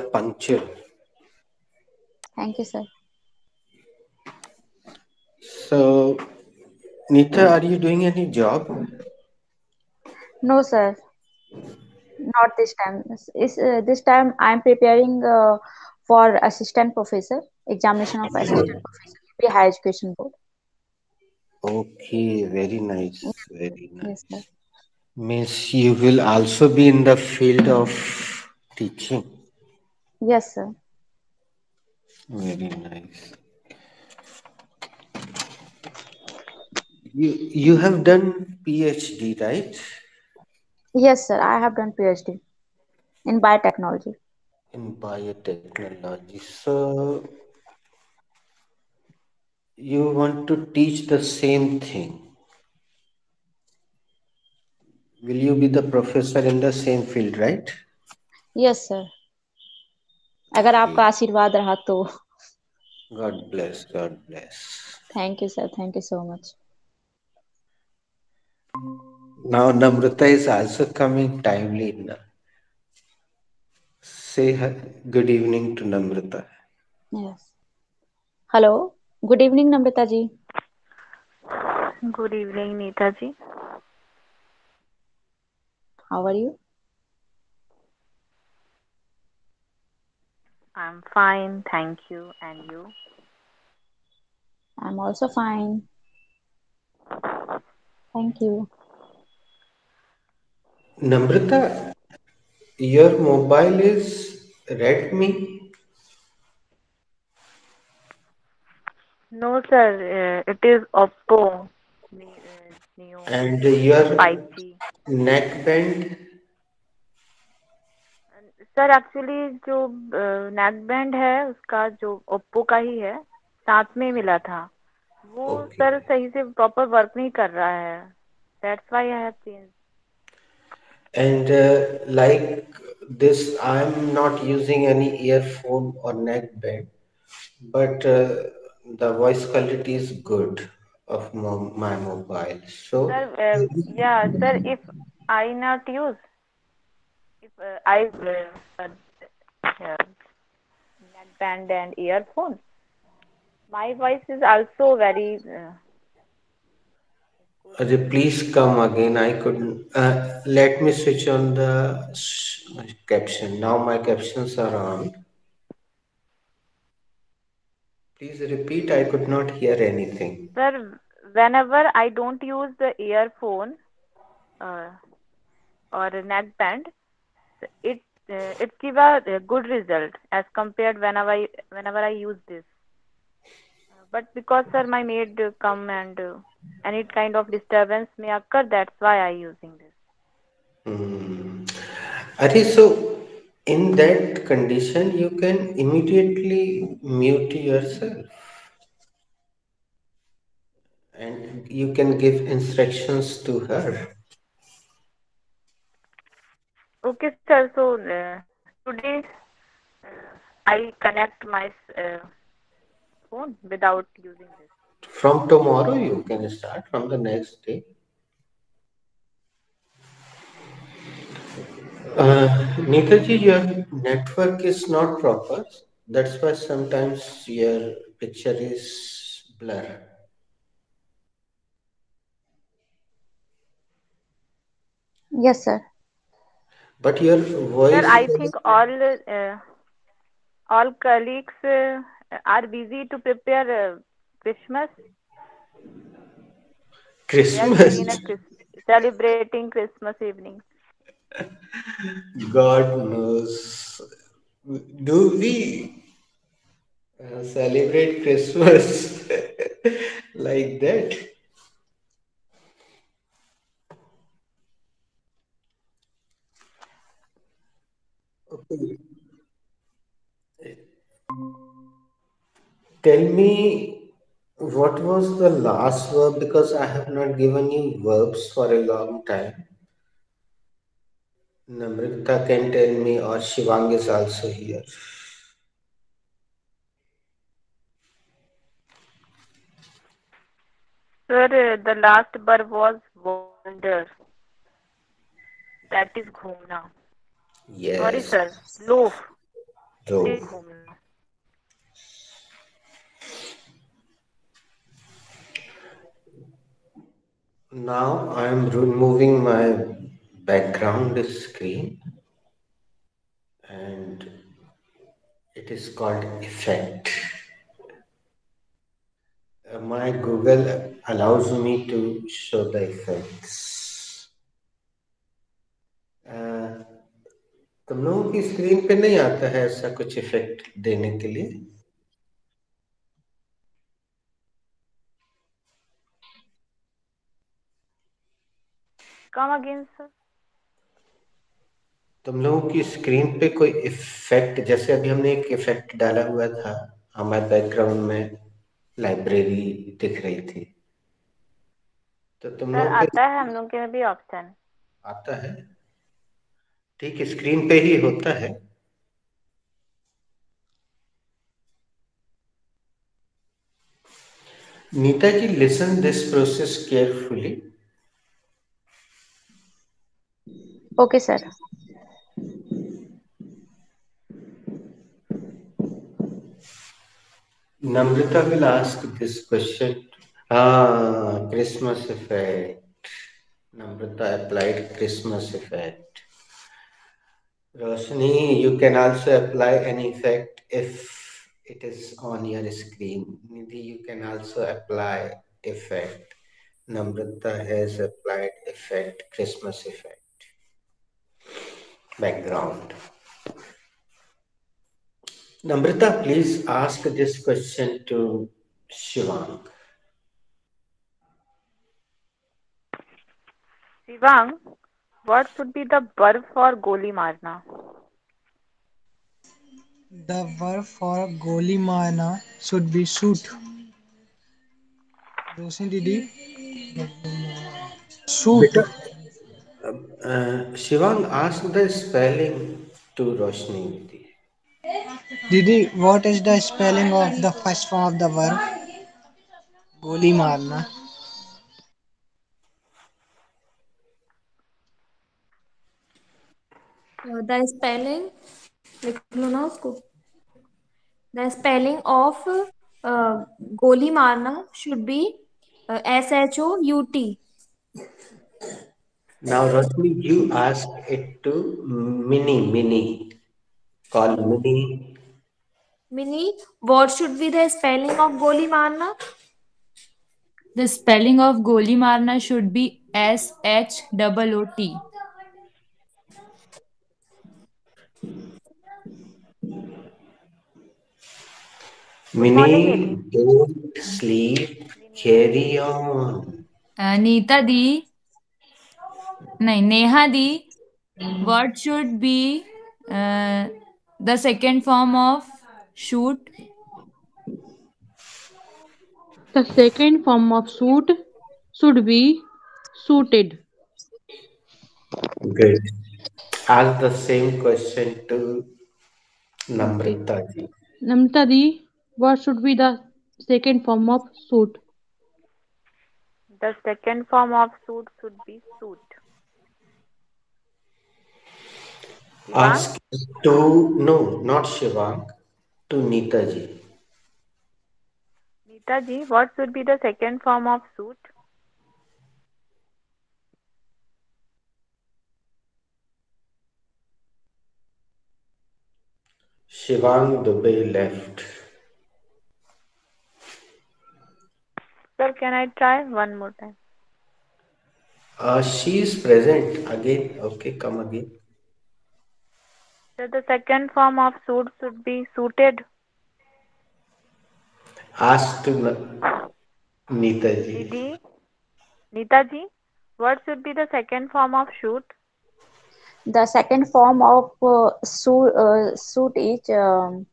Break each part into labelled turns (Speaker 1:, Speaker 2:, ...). Speaker 1: Puncture. Thank you, sir. So, Nita, are you doing any job?
Speaker 2: No, sir. Not this time. Is uh, this time I'm preparing uh, for assistant professor examination of assistant professor in higher education board.
Speaker 1: Okay, very nice. Very nice. Yes, Miss, you will also be in the field of teaching.
Speaker 2: Yes, sir. Very nice.
Speaker 1: You you have done PhD, right?
Speaker 2: Yes, sir. I have done PhD in biotechnology.
Speaker 1: In biotechnology. So you want to teach the same thing. Will you be the professor in the same field, right?
Speaker 2: Yes, sir. अगर आपका आशीर्वाद रहा तो
Speaker 1: god bless god bless
Speaker 2: thank you sir thank you so much
Speaker 3: now
Speaker 1: Namrata is also coming timely in say good evening to Namrata
Speaker 2: yes hello good evening Namrata ji good evening Neeta ji how are you I'm fine, thank you. And you? I'm also fine. Thank you.
Speaker 1: Namrata, your mobile is Redmi?
Speaker 2: No, sir. Uh, it is Oppo. Uh,
Speaker 1: Neo, and your 5G. neckband?
Speaker 2: Sir actually जो नेक band है उसका जो Oppo का ही है साथ में मिला था वो सर okay. सही से प्रॉपर वर्क नहीं कर रहा है that's why I have change
Speaker 1: and like this I am not using any earphone और neck band but the voice quality is good of my mobile so sir
Speaker 2: या sir if I not use if I uh, wear a neckband and earphone, my voice is also very.
Speaker 1: Uh, please come again. I couldn't. Uh, let me switch on the caption. Now my captions are on. Please repeat. I could not hear
Speaker 2: anything. Sir, whenever I don't use the earphone uh, or neckband, it uh, it give a, a, good result as compared whenever I, whenever I use this. But because sir, my maid come and uh, any kind of disturbance may occur, that's why I using
Speaker 1: this. Mm. Are so in that condition you can immediately mute yourself and you can give instructions to her
Speaker 2: Okay, sir. So uh, today uh, I connect my uh, phone without using
Speaker 1: this. From tomorrow, you can start from the next day. Uh, Neetaji, your network is not proper. That's why sometimes your picture is blurred. Yes, sir. But your voice. Sir, I think
Speaker 2: all uh, all colleagues uh, are busy to prepare uh, Christmas.
Speaker 1: Christmas.
Speaker 2: celebrating Christmas evening.
Speaker 1: God knows. Do we uh, celebrate Christmas
Speaker 4: like that? Tell me what
Speaker 1: was the last verb because I have not given you verbs for a long time. Namrita can tell me, or Shivang is also here.
Speaker 2: Sir, the last verb was wander. That is ghumna
Speaker 4: yes. sir.
Speaker 1: Now I am removing my background screen and it is called effect. Uh, my Google allows me to show the effects. तुम लोगों की screen पे नहीं आता है ऐसा कुछ effect देने के लिए
Speaker 2: कम अगेन सर
Speaker 1: तुम लोगों की स्क्रीन पे कोई इफेक्ट जैसे अभी हमने एक इफेक्ट डाला हुआ था हमारे बैकग्राउंड में लाइब्रेरी दिख रही थी तो तुम लोग
Speaker 2: आता है हम लोग के भी ऑप्शन
Speaker 1: आता है ठीक है स्क्रीन पे ही होता है Nita ji listen this process carefully okay sir Namrata will ask this question हा Christmas effect Namrata applied Christmas effect Roshni, you can also apply an effect if it is on your screen. Nidhi, you can also apply effect. Namrata has applied effect, Christmas effect. Background. Namrata, please ask this question to Shivang.
Speaker 2: Shivang, What would be the verb for goli marna?
Speaker 3: The verb for goli marna should be shoot. Rosin Didi.
Speaker 4: Shoot.
Speaker 1: Uh, Shivang asked the spelling to Roshni.
Speaker 3: Didi, what is the spelling of the first form of the verb? Goli marna.
Speaker 2: The spelling लो ना उसको the spelling of गोली मारना should be S H O U T
Speaker 4: now
Speaker 1: Rashmi you ask it to Mini Mini call Mini
Speaker 2: Mini what should be the spelling of गोली मारना the spelling of गोली मारना should be S H double O T
Speaker 1: Mini don't sleep carry on
Speaker 2: Anita di नहीं Neha di what should be the second form of shoot the second form of shoot should be suited
Speaker 1: good ask the same question to
Speaker 2: namrita ji namrita ji What should be the second form of suit? The second form of suit should be suit.
Speaker 1: Ask to, no, not Shivang, to Nitaji.
Speaker 2: Nitaji, what should be the second form of suit?
Speaker 1: Shivang Dubey left.
Speaker 2: Sir, can I try one more time?
Speaker 1: Uh, she is present again. Okay, come again.
Speaker 2: So the second form of suit should be suited. Asked Nita ji. Nita ji, what should be the second form of suit? The second form of uh, suit, uh, suit is um,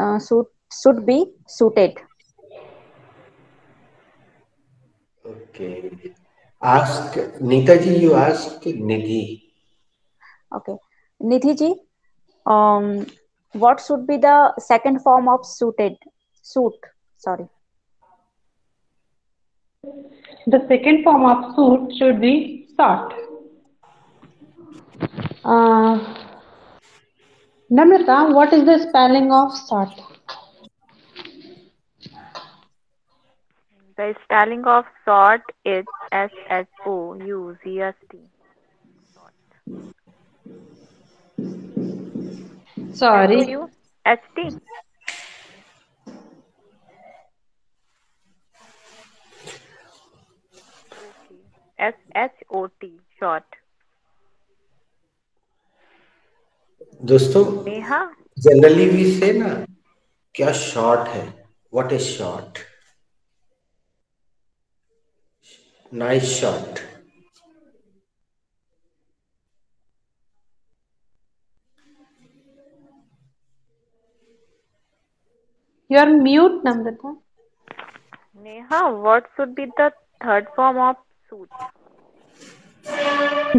Speaker 2: uh, suit should be suited.
Speaker 1: Okay. Ask Nitaji, you ask Nidhi.
Speaker 2: Okay. Nidhiji, um, what should be the second form of suited? Suit, sorry. The second form of suit should be sought. Uh, Namrata, what is the spelling of sought? The spelling of sort is S S O U Z S T. Sorry. S O U S T. S S O T short. दोस्तों Neha
Speaker 1: generally we say ना क्या short है what is short nice shot
Speaker 2: you are mute namrata neha what should be the third form of suit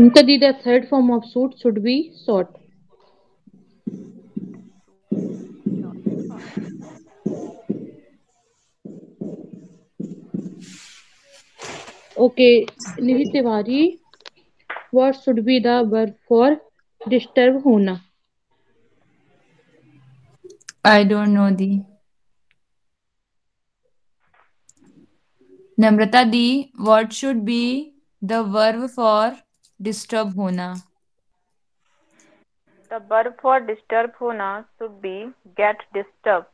Speaker 2: Unkadi, the third form of suit should be sought. Okay Nidhi Tiwari what should be the verb for disturb होना I don't know di Namrata di what should be the verb for disturb होना the verb for disturb होना should be get disturb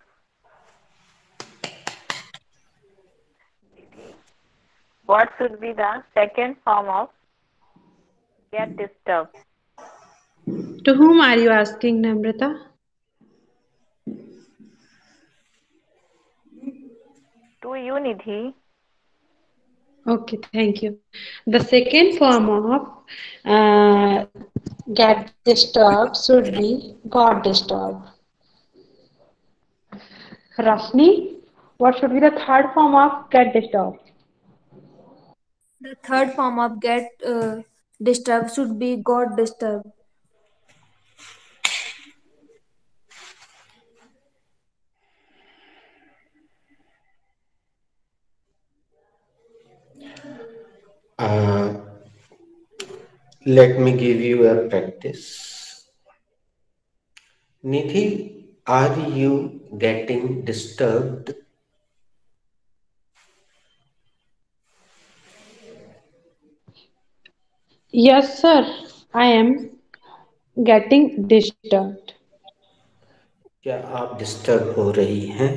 Speaker 2: What should be the second form of get disturbed? To whom are you asking, Namrata? To you, Nidhi. Okay, thank you. The second form of uh, get disturbed should be got disturbed. Rashni, what should be the third form of get disturbed? the third form of get uh, disturbed should be got disturbed.
Speaker 1: Uh, let me give you a practice. Nithi, are you getting disturbed?
Speaker 2: Yes, sir. I am getting disturbed.
Speaker 1: क्या आप disturb हो रही हैं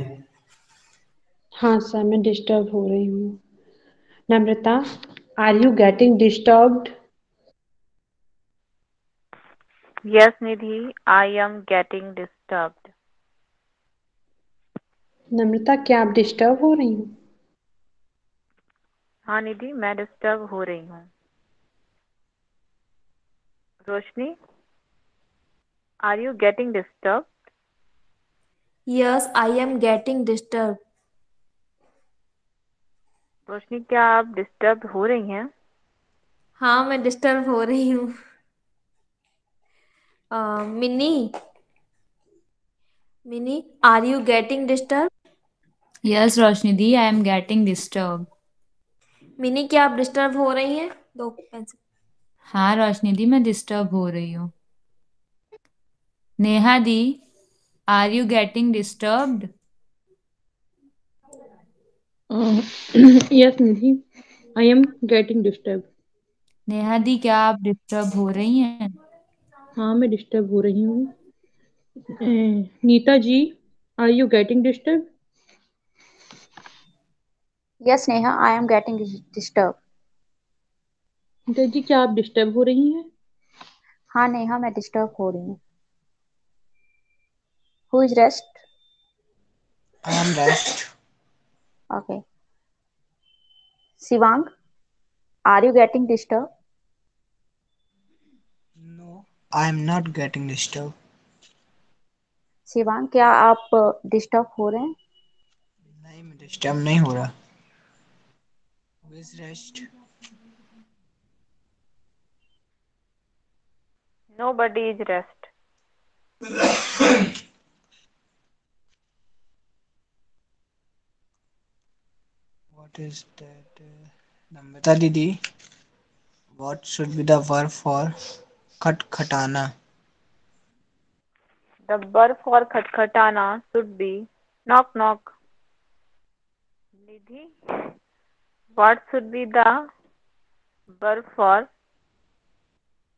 Speaker 2: हाँ sir मैं disturb हो रही हूँ Namrata are you getting disturbed yes Nidhi I am getting disturbed Namrata क्या आप डिस्टर्ब हाँ, हो रही हूँ हाँ निधि मैं डिस्टर्ब हो रही हूँ Roshni, are you getting disturbed? Yes, I am getting disturbed. Roshni, क्या आप डिस्टर्ब हो रही हैं हाँ मैं डिस्टर्ब हो रही हूँ Mini Mini are you getting disturb yes Roshni the I am getting disturb Mini क्या आप डिस्टर्ब हो रही हैं दो पेंसिल हाँ रोशनी दी मैं डिस्टर्ब हो रही हूँ नेहा दी are you getting disturbed yes Nidhi I am getting disturb Neha दी क्या आप डिस्टर्ब हो रही हैं हाँ मैं डिस्टर्ब हो रही हूँ Nita ji are you getting disturb yes Neha I am getting disturb तो जी क्या आप डिस्टर्ब हो रही हैं हाँ नहीं हाँ मैं डिस्टर्ब हो रही हूँ who is rest
Speaker 4: I am rest
Speaker 2: okay Shivang are you getting disturb
Speaker 3: no I am not getting disturb
Speaker 2: Shivang क्या आप डिस्टर्ब uh, हो रहे हैं नहीं मैं
Speaker 3: डिस्टर्ब नहीं हो रहा who is rest
Speaker 2: Nobody is rest.
Speaker 3: what is that? Uh, Namrata Didi, what should be the verb for katana?
Speaker 2: The verb for katana should be knock knock. Nidhi, what should be the verb for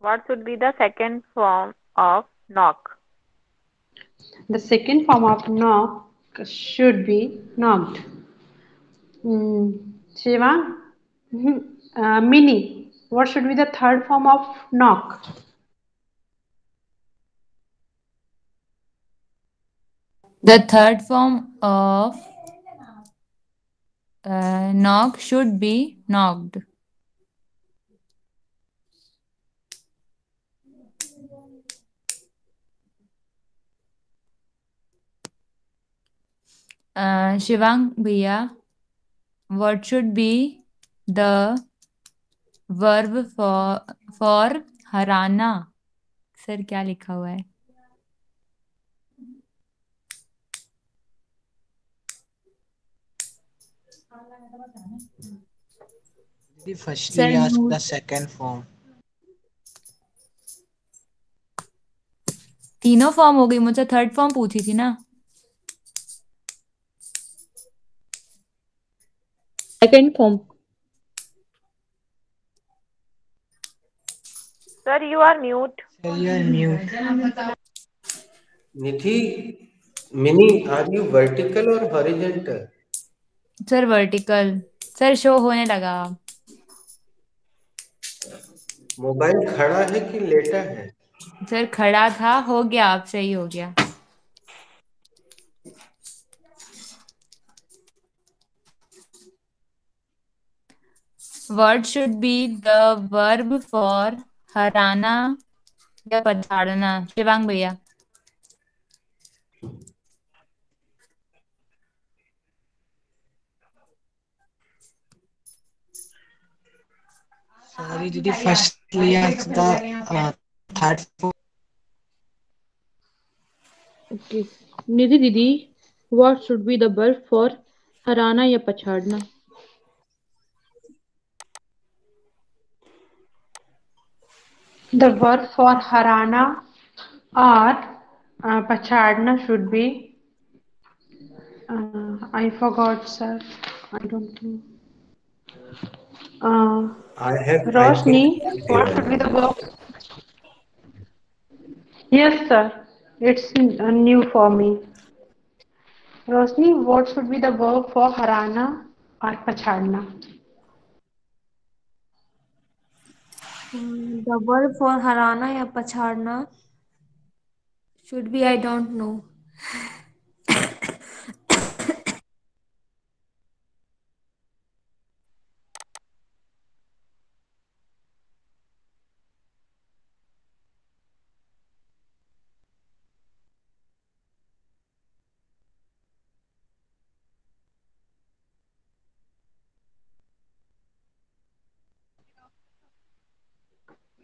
Speaker 2: what should be the second form of knock? The second form of knock should be knocked. Mm, Shiva, uh, mini. What should be the third form of knock? The third form of uh, knock should be knocked. Shivang भैया what should be the verb for for हराना sir क्या लिखा हुआ है तीनों form हो गई मुझे थर्ड फॉर्म पूछी थी ना second form sir you are mute
Speaker 3: Nidhi
Speaker 1: Mini are you vertical और horizontal
Speaker 2: sir vertical sir show होने लगा
Speaker 1: मोबाइल खड़ा है कि लेटा
Speaker 4: है
Speaker 2: सर खड़ा था हो गया आप सही हो गया word should be the verb for हराना या पछाड़ना शिवांग भैया
Speaker 4: सॉरी दीदी फर्स्ट लिया था थर्ड
Speaker 2: ओके निधि दीदी what should be the verb for हराना या पछाड़ना the verb for harana or uh, pachadna should be uh, i forgot sir i don't know uh, i have roshni what should be the verb yes sir it's uh, new for me roshni what should be the verb for harana or pachadna double for हराना या पछाड़ना should be I don't know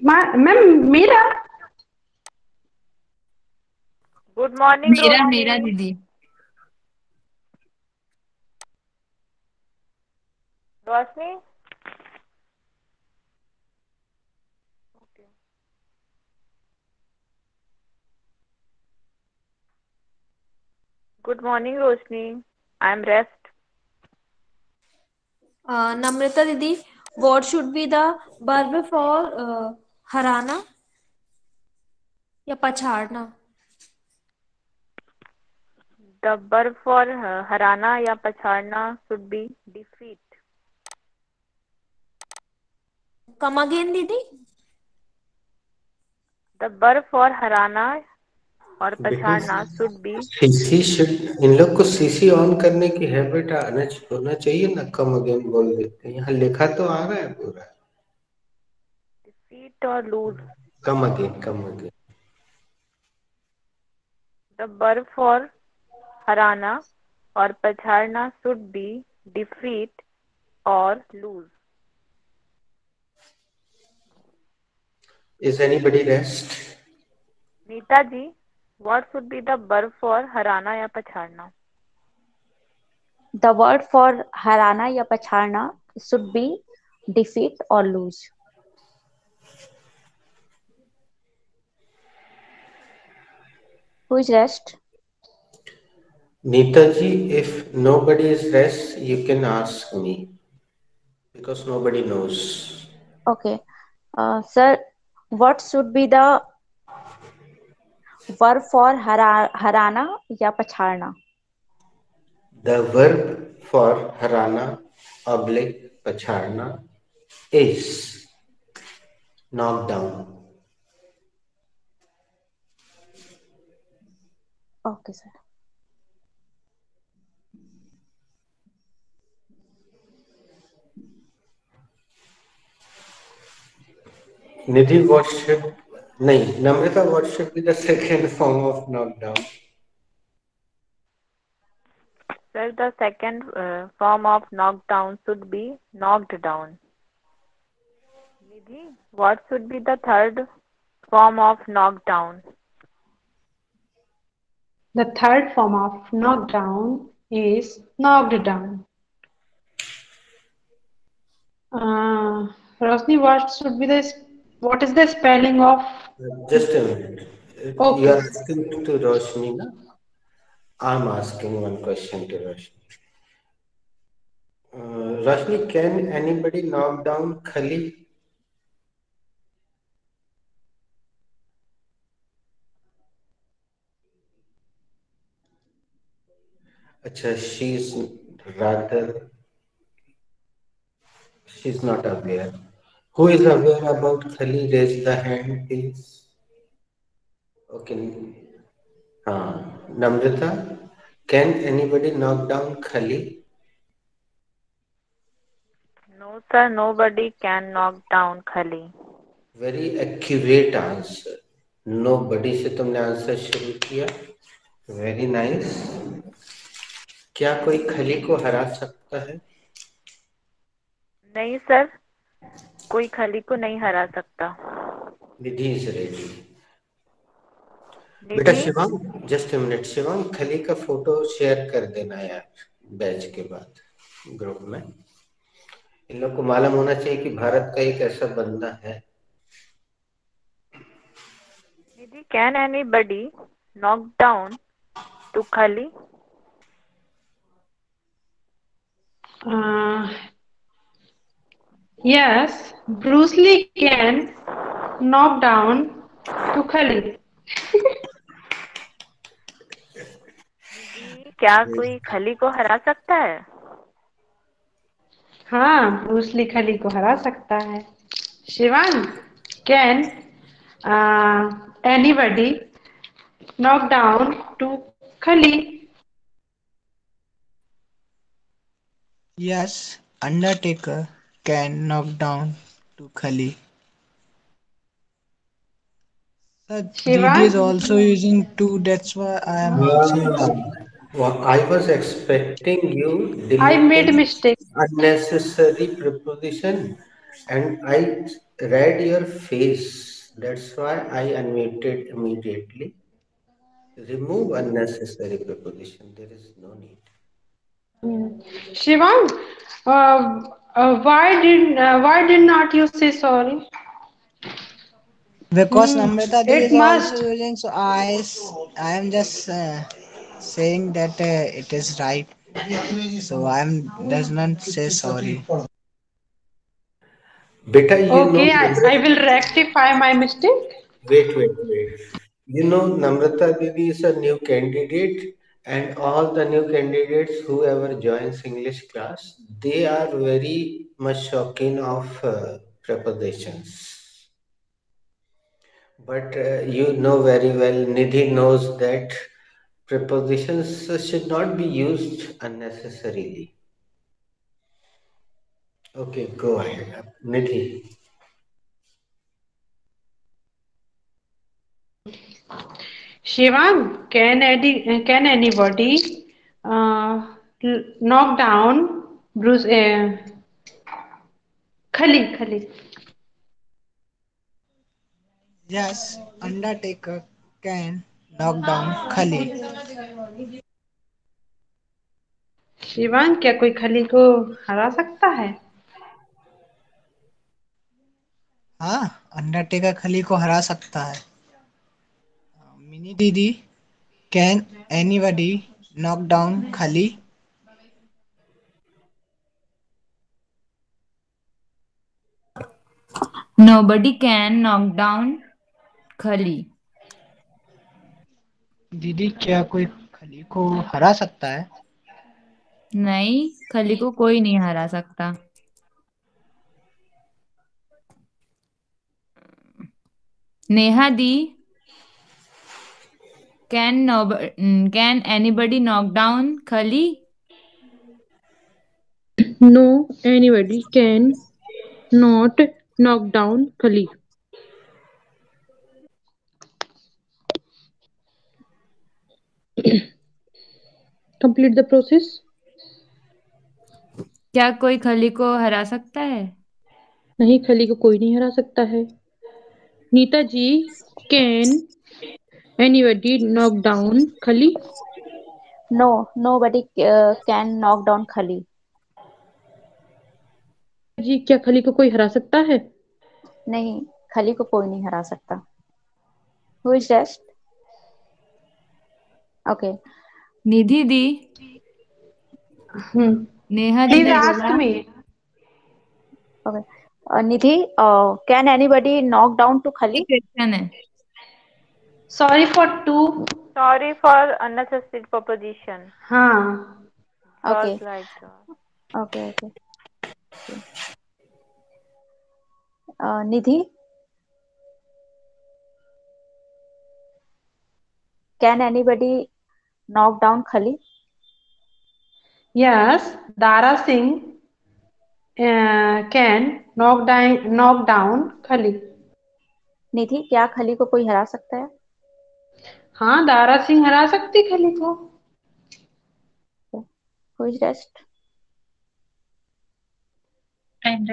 Speaker 2: ma'am, Meera. Good morning, Meera, Meera, Didi. Roshni? Good morning, Roshni. I am rest. Uh, Namrita Didi, what should be the verb for uh, हराना या पछाड़ना the verb for हराना या पछाड़ना should be defeat come again दीदी the verb for हराना और पछाड़ना शुड बी
Speaker 1: सीसी शुड इन लोग को सीसी ऑन करने की हैबिट आना होना चाहिए ना कम अगेन बोल देते हैं यहाँ लिखा तो आ रहा है पूरा
Speaker 2: Sweet or lose
Speaker 1: Come again, come again.
Speaker 2: The verb for harana or pacharna should be defeat or lose. Is anybody rest? Neeta ji, what should be the verb for harana ya pacharna? The word for harana ya pacharna should be defeat or lose. Who is rest?
Speaker 1: Neetaji, if nobody is rest, you can ask me because nobody knows.
Speaker 2: Okay. Uh, sir, what should be the verb for hara harana ya pacharna?
Speaker 1: The verb for harana oblique pacharna is knock down.
Speaker 4: Okay, sir. Nidhi worship, nahi, Namrata worship be the
Speaker 1: second form of knockdown.
Speaker 2: Sir, the second uh, form of knockdown should be knocked down. Nidhi, what should be the third form of knockdown? The third form of knockdown is knocked down. Uh, Rosni, what should be the what is the spelling of?
Speaker 1: Just a minute. Okay. You are asking to Roshni, I'm asking one question to Roshni. Uh, Roshni, can anybody knock down Khali? अच्छा she is rather she is not aware who is aware about Khali raise the hand please okay हाँ Namrata can anybody knock down Khali
Speaker 2: no sir nobody can knock down Khali very
Speaker 1: accurate answer nobody से तुमने answer शुरू किया very nice nice. क्या कोई खली को हरा सकता है
Speaker 2: नहीं सर कोई खली को नहीं हरा सकता विधि बेटा शिवम
Speaker 1: जस्ट मिनट शिवम खली का फोटो शेयर कर देना यार बैच के बाद ग्रुप में इन लोग को मालूम होना चाहिए कि भारत का एक ऐसा बंदा है
Speaker 2: Nidhi can anybody knock down to Khali Uh, yes, Bruce Lee can knock down Tukhali. क्या कोई खली को हरा सकता है हाँ ब्रूसली खली को हरा सकता है Shivan can anybody knock down to Khali
Speaker 3: Yes, Undertaker can knock down to Khali. Sir, Shiva? is also using two. That's why I am uh,
Speaker 1: Well, I was expecting you. I made a mistake. Unnecessary preposition, and I read your face. That's why I unmuted immediately. Remove unnecessary preposition. There is no need.
Speaker 2: Shivam, uh, uh, why did uh, why did not you say sorry?
Speaker 3: Because mm. Namrata it is must.
Speaker 2: also willing, so I,
Speaker 3: I am just uh, saying that uh, it is right. So I am does not say sorry. okay, I,
Speaker 2: I will rectify my mistake. Wait, wait, wait.
Speaker 1: You know, Namrata Didi is a new candidate and all the new candidates whoever joins english class they are very much shocking of uh, prepositions but uh, you know very well nidhi knows that prepositions should not be used unnecessarily okay go ahead nidhi
Speaker 2: uh, Shivan can एडी can anybody knock down Bruce Khali Khali
Speaker 3: yes Undertaker can knock down Khali
Speaker 2: Shivan क्या कोई खली को हरा सकता है हाँ Undertaker खली
Speaker 3: को हरा सकता है मिनी दीदी can anybody knock down Khali
Speaker 2: nobody can knock down Khali
Speaker 3: दीदी क्या कोई खली को हरा सकता है
Speaker 2: नहीं खली को कोई नहीं हरा सकता नेहा दी Can no, can anybody knock down Khali? No, anybody can not knock down Khali. Complete the process. क्या कोई खली को हरा सकता है नहीं खली को कोई नहीं हरा सकता है Nita ji can Anybody knock down Khali? No, nobody uh, can knock down Khali. जी क्या खली को कोई हरा सकता है नहीं खली को कोई नहीं हरा सकता who is rest okay Nidhi दी हम्म। नेहा जी ने बोला okay uh, Nidhi can anybody knock down to Khali question है sorry for to sorry for unnecessary proposition हां okay okay okay Nidhi can anybody knock down Khali yes Dara Singh can knock down knock down Khali Nidhi क्या खली को कोई हरा सकता है हाँ दारा सिंह हरा सकती खली को rest and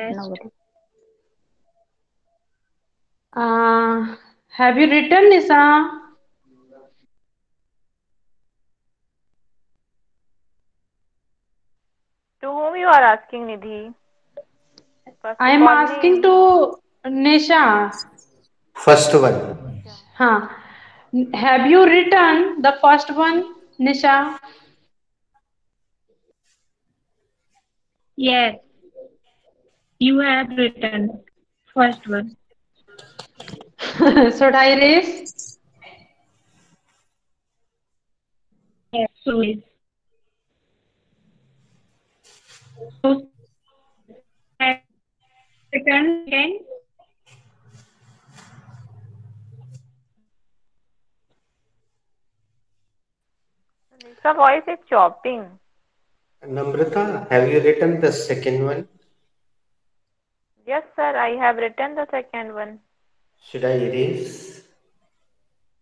Speaker 2: return Nisha to home you are asking Nidhi I am asking to Nisha
Speaker 1: first one
Speaker 2: हाँ Have you written the first one, Nisha? Yes. You have written first one. So I Yes, please. voice is chopping.
Speaker 1: Namrata, have you written the second one?
Speaker 2: Yes, sir, I have written the second one. Should I erase?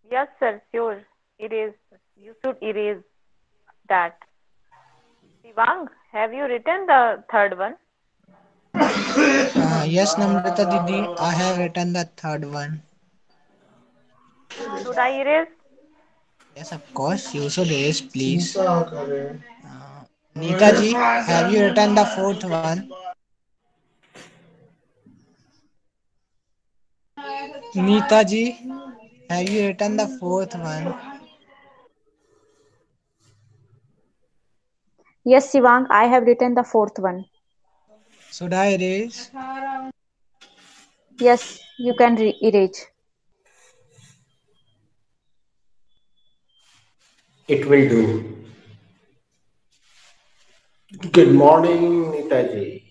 Speaker 2: Yes, sir, sure. Erase. You should erase that. Divang, have you written the third one?
Speaker 3: Uh, yes, Namrata Didi, I have written the third one.
Speaker 2: Should I erase?
Speaker 3: Yes, of course. Use your days, please. Uh, ji, have you written the fourth one? ji, have you written the fourth one?
Speaker 2: Yes, Sivang, I have written the fourth one. Should I erase? Yes, you can erase.
Speaker 1: it will do. Good morning, Nitaji.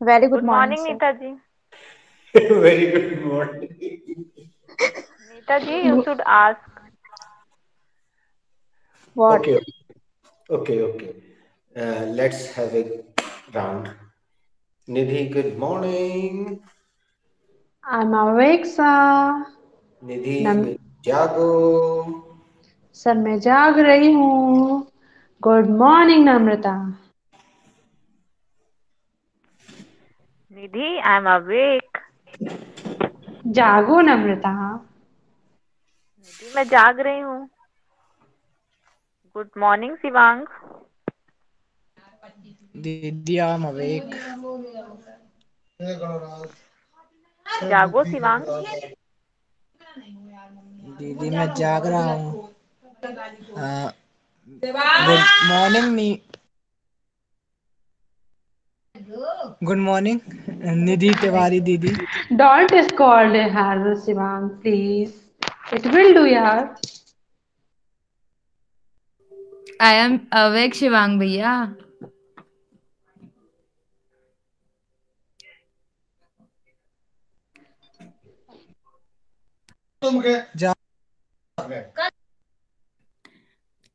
Speaker 2: Very good, good morning, morning Nitaji.
Speaker 3: Very good morning.
Speaker 2: Nitaji, you should ask.
Speaker 1: What? Okay, okay, okay. Uh, let's have a round. Nidhi, good morning.
Speaker 2: I'm awake, sir.
Speaker 1: Nidhi, Nam- जागो
Speaker 2: sir मैं जाग रही हूँ good morning Namrata Nidhi I am awake जागो नम्रता निधि मैं जाग रही हूँ good morning Shivang
Speaker 3: didi I am awake जागो शिवांग दीदी मैं जाग रहा हूँ good morning good morning Nidhi Tiwari दीदी
Speaker 2: don't scold her Shivang please it will do यार आई एम अवेक शिवांग भैया
Speaker 3: तुम के जा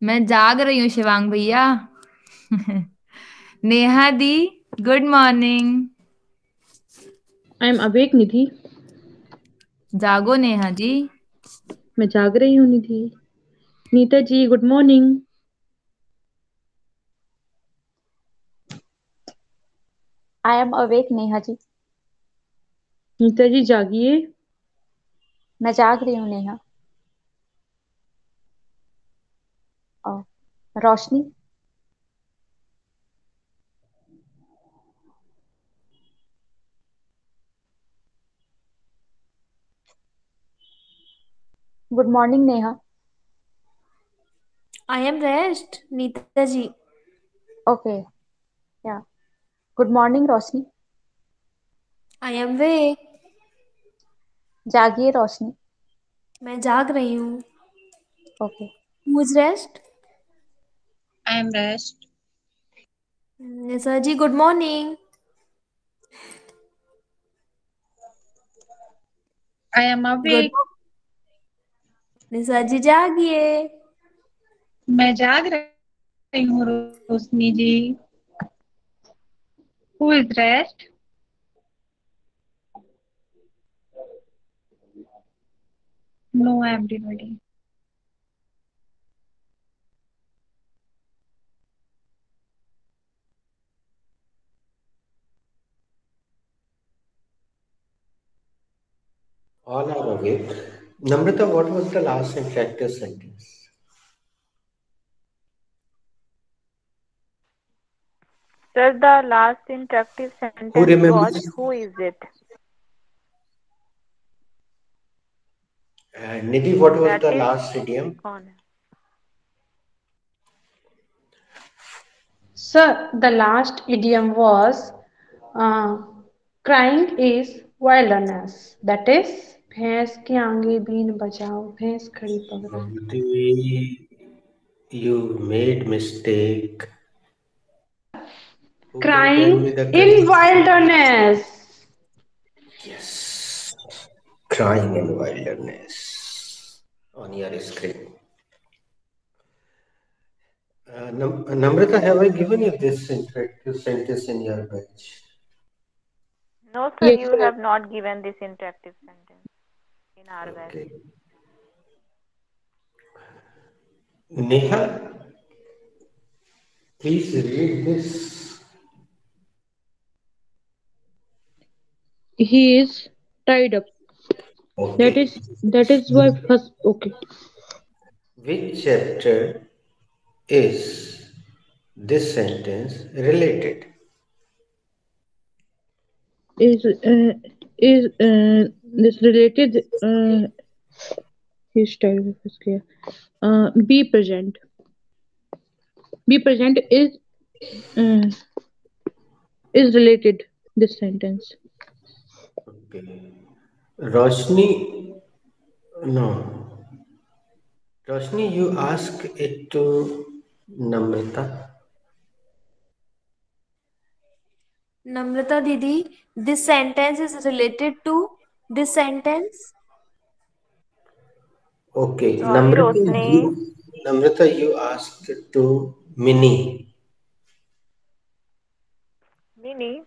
Speaker 2: मैं जाग रही हूँ शिवांग भैया नेहा दी good morning I am awake Nidhi जागो नेहा जी मैं जाग रही हूँ Nidhi Nita ji good morning I am awake Neha ji Nita ji जागिए मैं जाग रही हूँ Neha Roshni good morning Neha I am rest Nita ji okay या good morning Roshni I am वे जागिए रोशनी मैं जाग रही हूँ ओके मुझ rest I am rest sir ji good morning I am awake Nisha ji जागिए मैं जाग रही हूँ Roshni ji who is rest no everybody
Speaker 1: All are awake. Namrata, what was the last interactive
Speaker 4: sentence?
Speaker 2: Sir, the last interactive sentence who was who is it?
Speaker 1: Uh, Nidhi, what was that the last idiom?
Speaker 2: So Sir, the last idiom was uh, crying is wilderness. That is भैंस के आगे बीन बजाओ भैंस खड़ी पकड़ा
Speaker 1: you made mistake crying in
Speaker 2: wilderness
Speaker 1: yes crying in wilderness on your screen uh, Nam- Namrata, have I given you this interactive sentence in your batch?
Speaker 2: No, sir, yes, you sir. have not given this interactive sentence. and Arvind. Okay.
Speaker 1: Neha, please read
Speaker 2: this. He is tied up. Okay. That is that is why first okay.
Speaker 1: Which chapter is this sentence related?
Speaker 2: Is uh, is uh, this related uh, his of his clear. Uh, be present. Be present is uh, is related this sentence.
Speaker 1: Okay. Roshni, no. Roshni, you ask it to Namrata.
Speaker 2: Namrata Didi, this sentence is related to this sentence.
Speaker 1: Okay. Sorry, Namrata, you, Namrata, you asked to Mini.
Speaker 2: Mini?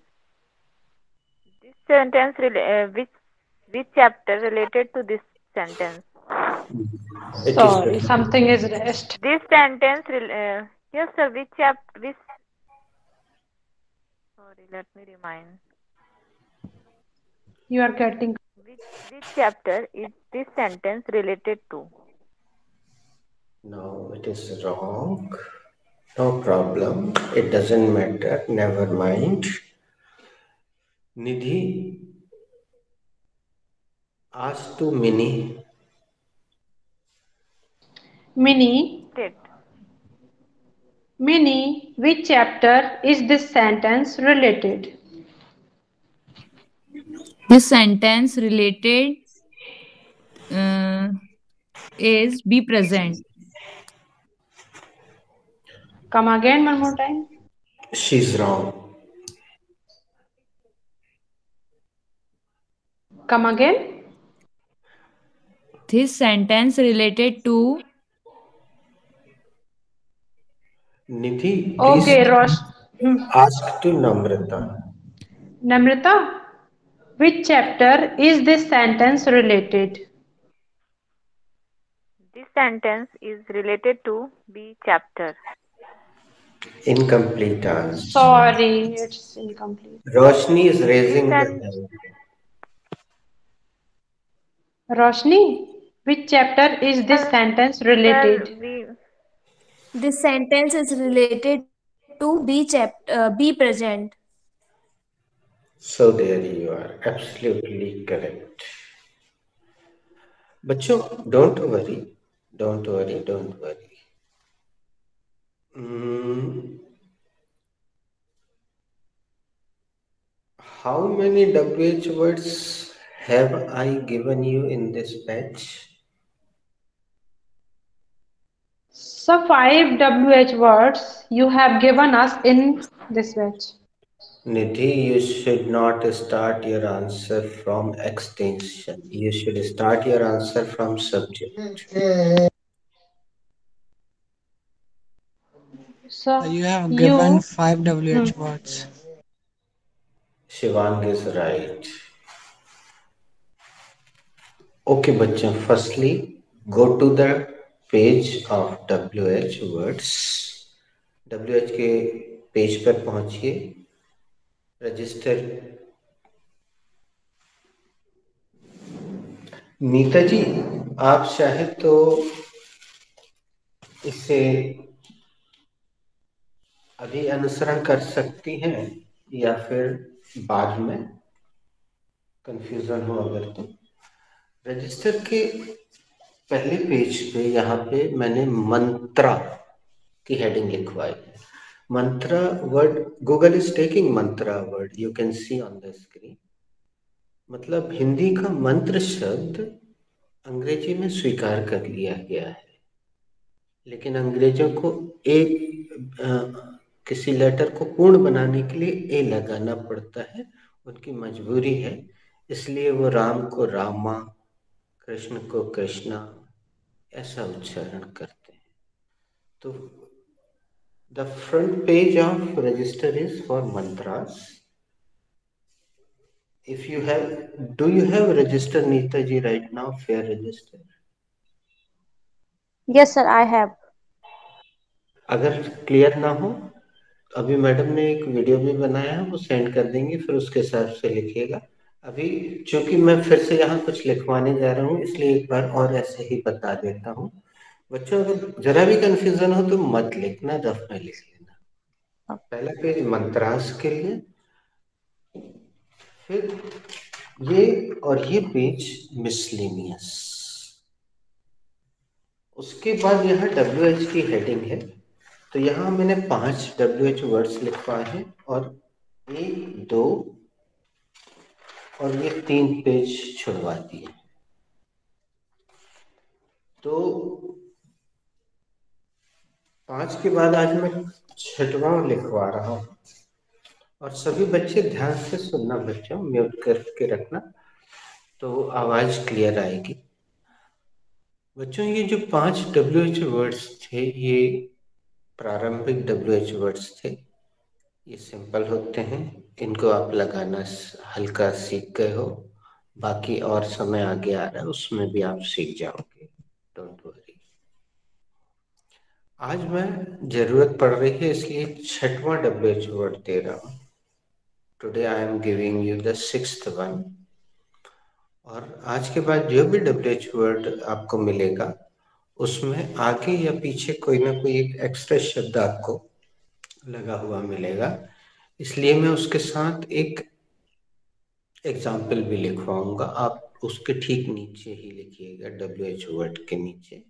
Speaker 2: This sentence, uh, which, which chapter related to this sentence? It Sorry, is something is rest. This sentence, uh, yes sir, which, chapter? which Sorry, let me remind. You are cutting. Which, which chapter is this sentence related to?
Speaker 1: No, it is wrong. No problem. It doesn't matter. Never mind. Nidhi ask to Mini.
Speaker 2: Mini, Mini, which chapter is this sentence related? This sentence related uh, is be present. Come again one more time. She's wrong. Come again. This sentence related to
Speaker 1: Nidhi, okay, Rosh. Ask to Namrata.
Speaker 2: Namrata, which chapter is this sentence related? This sentence is related to B chapter.
Speaker 1: Incomplete answer.
Speaker 2: Sorry, it's incomplete. Roshni is raising the hand. Roshni, which chapter is this sentence related? This sentence is related to be chapter, uh, be present.
Speaker 1: So there you are, absolutely correct. But you don't worry, don't worry, don't worry. Mm. How many WH words have I given you in this batch?
Speaker 2: So five WH words you have given us in this match.
Speaker 1: Nidhi, you should not start your answer from extension. You should start your answer from subject.
Speaker 3: So you have given you, five WH hmm. words.
Speaker 1: Shivang is right. Okay, Bachchan, firstly, go to the page of W H words W H के page पर पहुंचिए register Nita जी आप चाहे तो इसे अभी अनुसरण कर सकती हैं या फिर बाद में कंफ्यूजन हो अगर तो रजिस्टर के पहले पेज पे यहाँ पे मैंने मंत्रा की हेडिंग लिखवाई है मंत्रा word Google is taking Mantra word you can see on the screen मतलब हिंदी का मंत्र शब्द अंग्रेजी में स्वीकार कर लिया गया है लेकिन अंग्रेजों को एक आ, किसी लेटर को पूर्ण बनाने के लिए ए लगाना पड़ता है उनकी मजबूरी है इसलिए वो राम को रामा कृष्ण को कृष्णा ऐसा उच्चारण करते हैं तो the front page of register is for मंद्रास if you have do you have register neetaji right now fair register
Speaker 2: yes sir i have
Speaker 1: अगर क्लियर ना हो अभी मैडम ने एक वीडियो भी बनाया है वो सेंड कर देंगे फिर उसके हिसाब से लिखिएगा अभी चूंकि मैं फिर से यहाँ कुछ लिखवाने जा रहा हूँ इसलिए एक बार और ऐसे ही बता देता हूँ बच्चों अगर जरा भी कंफ्यूजन हो तो मत लिखना रफ में लिख लेना पहला पेज मंत्रास के लिए फिर ये और ये पेज मिसलिनियस उसके बाद यहाँ डब्ल्यू एच की हेडिंग है तो यहाँ मैंने पांच डब्ल्यू एच वर्ड्स लिखवाए हैं और एक दो और ये तीन पेज छुड़वाती है तो पांच के बाद आज मैं छठवा लिखवा रहा हूं और सभी बच्चे ध्यान से सुनना बच्चों म्यूट करके रखना तो आवाज क्लियर आएगी बच्चों ये जो पांच डब्ल्यू एच वर्ड्स थे ये प्रारंभिक डब्ल्यू एच वर्ड्स थे ये सिंपल होते हैं इनको आप लगाना हल्का सीख गए हो बाकी और समय आगे आ रहा है उसमें भी आप सीख जाओगे डोंट वरी आज मैं जरूरत पड़ रही है इसलिए छठवां डब्ल्यू एच वर्ड दे रहा हूं today I am giving you the six one और आज के बाद जो भी डब्ल्यू एच वर्ड आपको मिलेगा उसमें आगे या पीछे कोई ना कोई एक एक्स्ट्रा शब्द आपको लगा हुआ मिलेगा इसलिए मैं उसके साथ एक एग्जाम्पल भी लिखवाऊंगा आप उसके ठीक नीचे ही लिखिएगा डब्ल्यू एच वर्ड के नीचे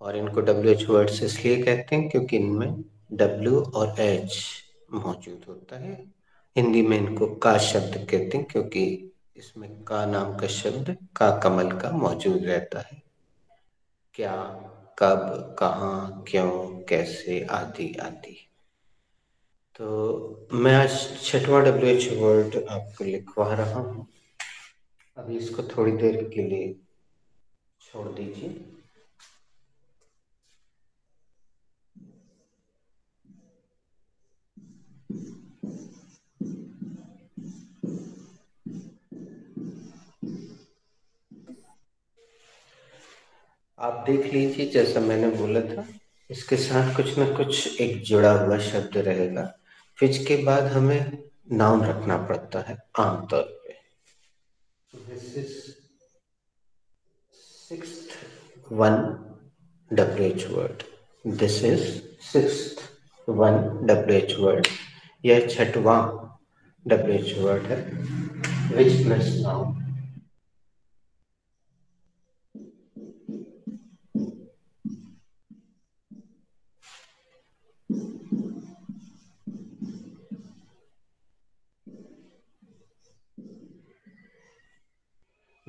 Speaker 1: और इनको डब्ल्यू एच वर्ड इसलिए कहते हैं क्योंकि इनमें डब्ल्यू और एच मौजूद होता है हिंदी में इनको का शब्द कहते हैं क्योंकि इसमें का नाम का शब्द का कमल का मौजूद रहता है क्या कब कहाँ क्यों कैसे आदि आदि तो मैं आज छठवा डब्ल्यू एच वर्ड आपको लिखवा रहा हूँ अभी इसको थोड़ी देर के लिए छोड़ दीजिए आप देख लीजिए जैसा मैंने बोला था इसके साथ कुछ ना कुछ एक जुड़ा हुआ शब्द रहेगा फिर के बाद हमें नाम रखना पड़ता है आमतौर पे this is six one W H word this is six one W H word यह छठवां डब्ल्यू एच वर्ड है विच मिस नाउन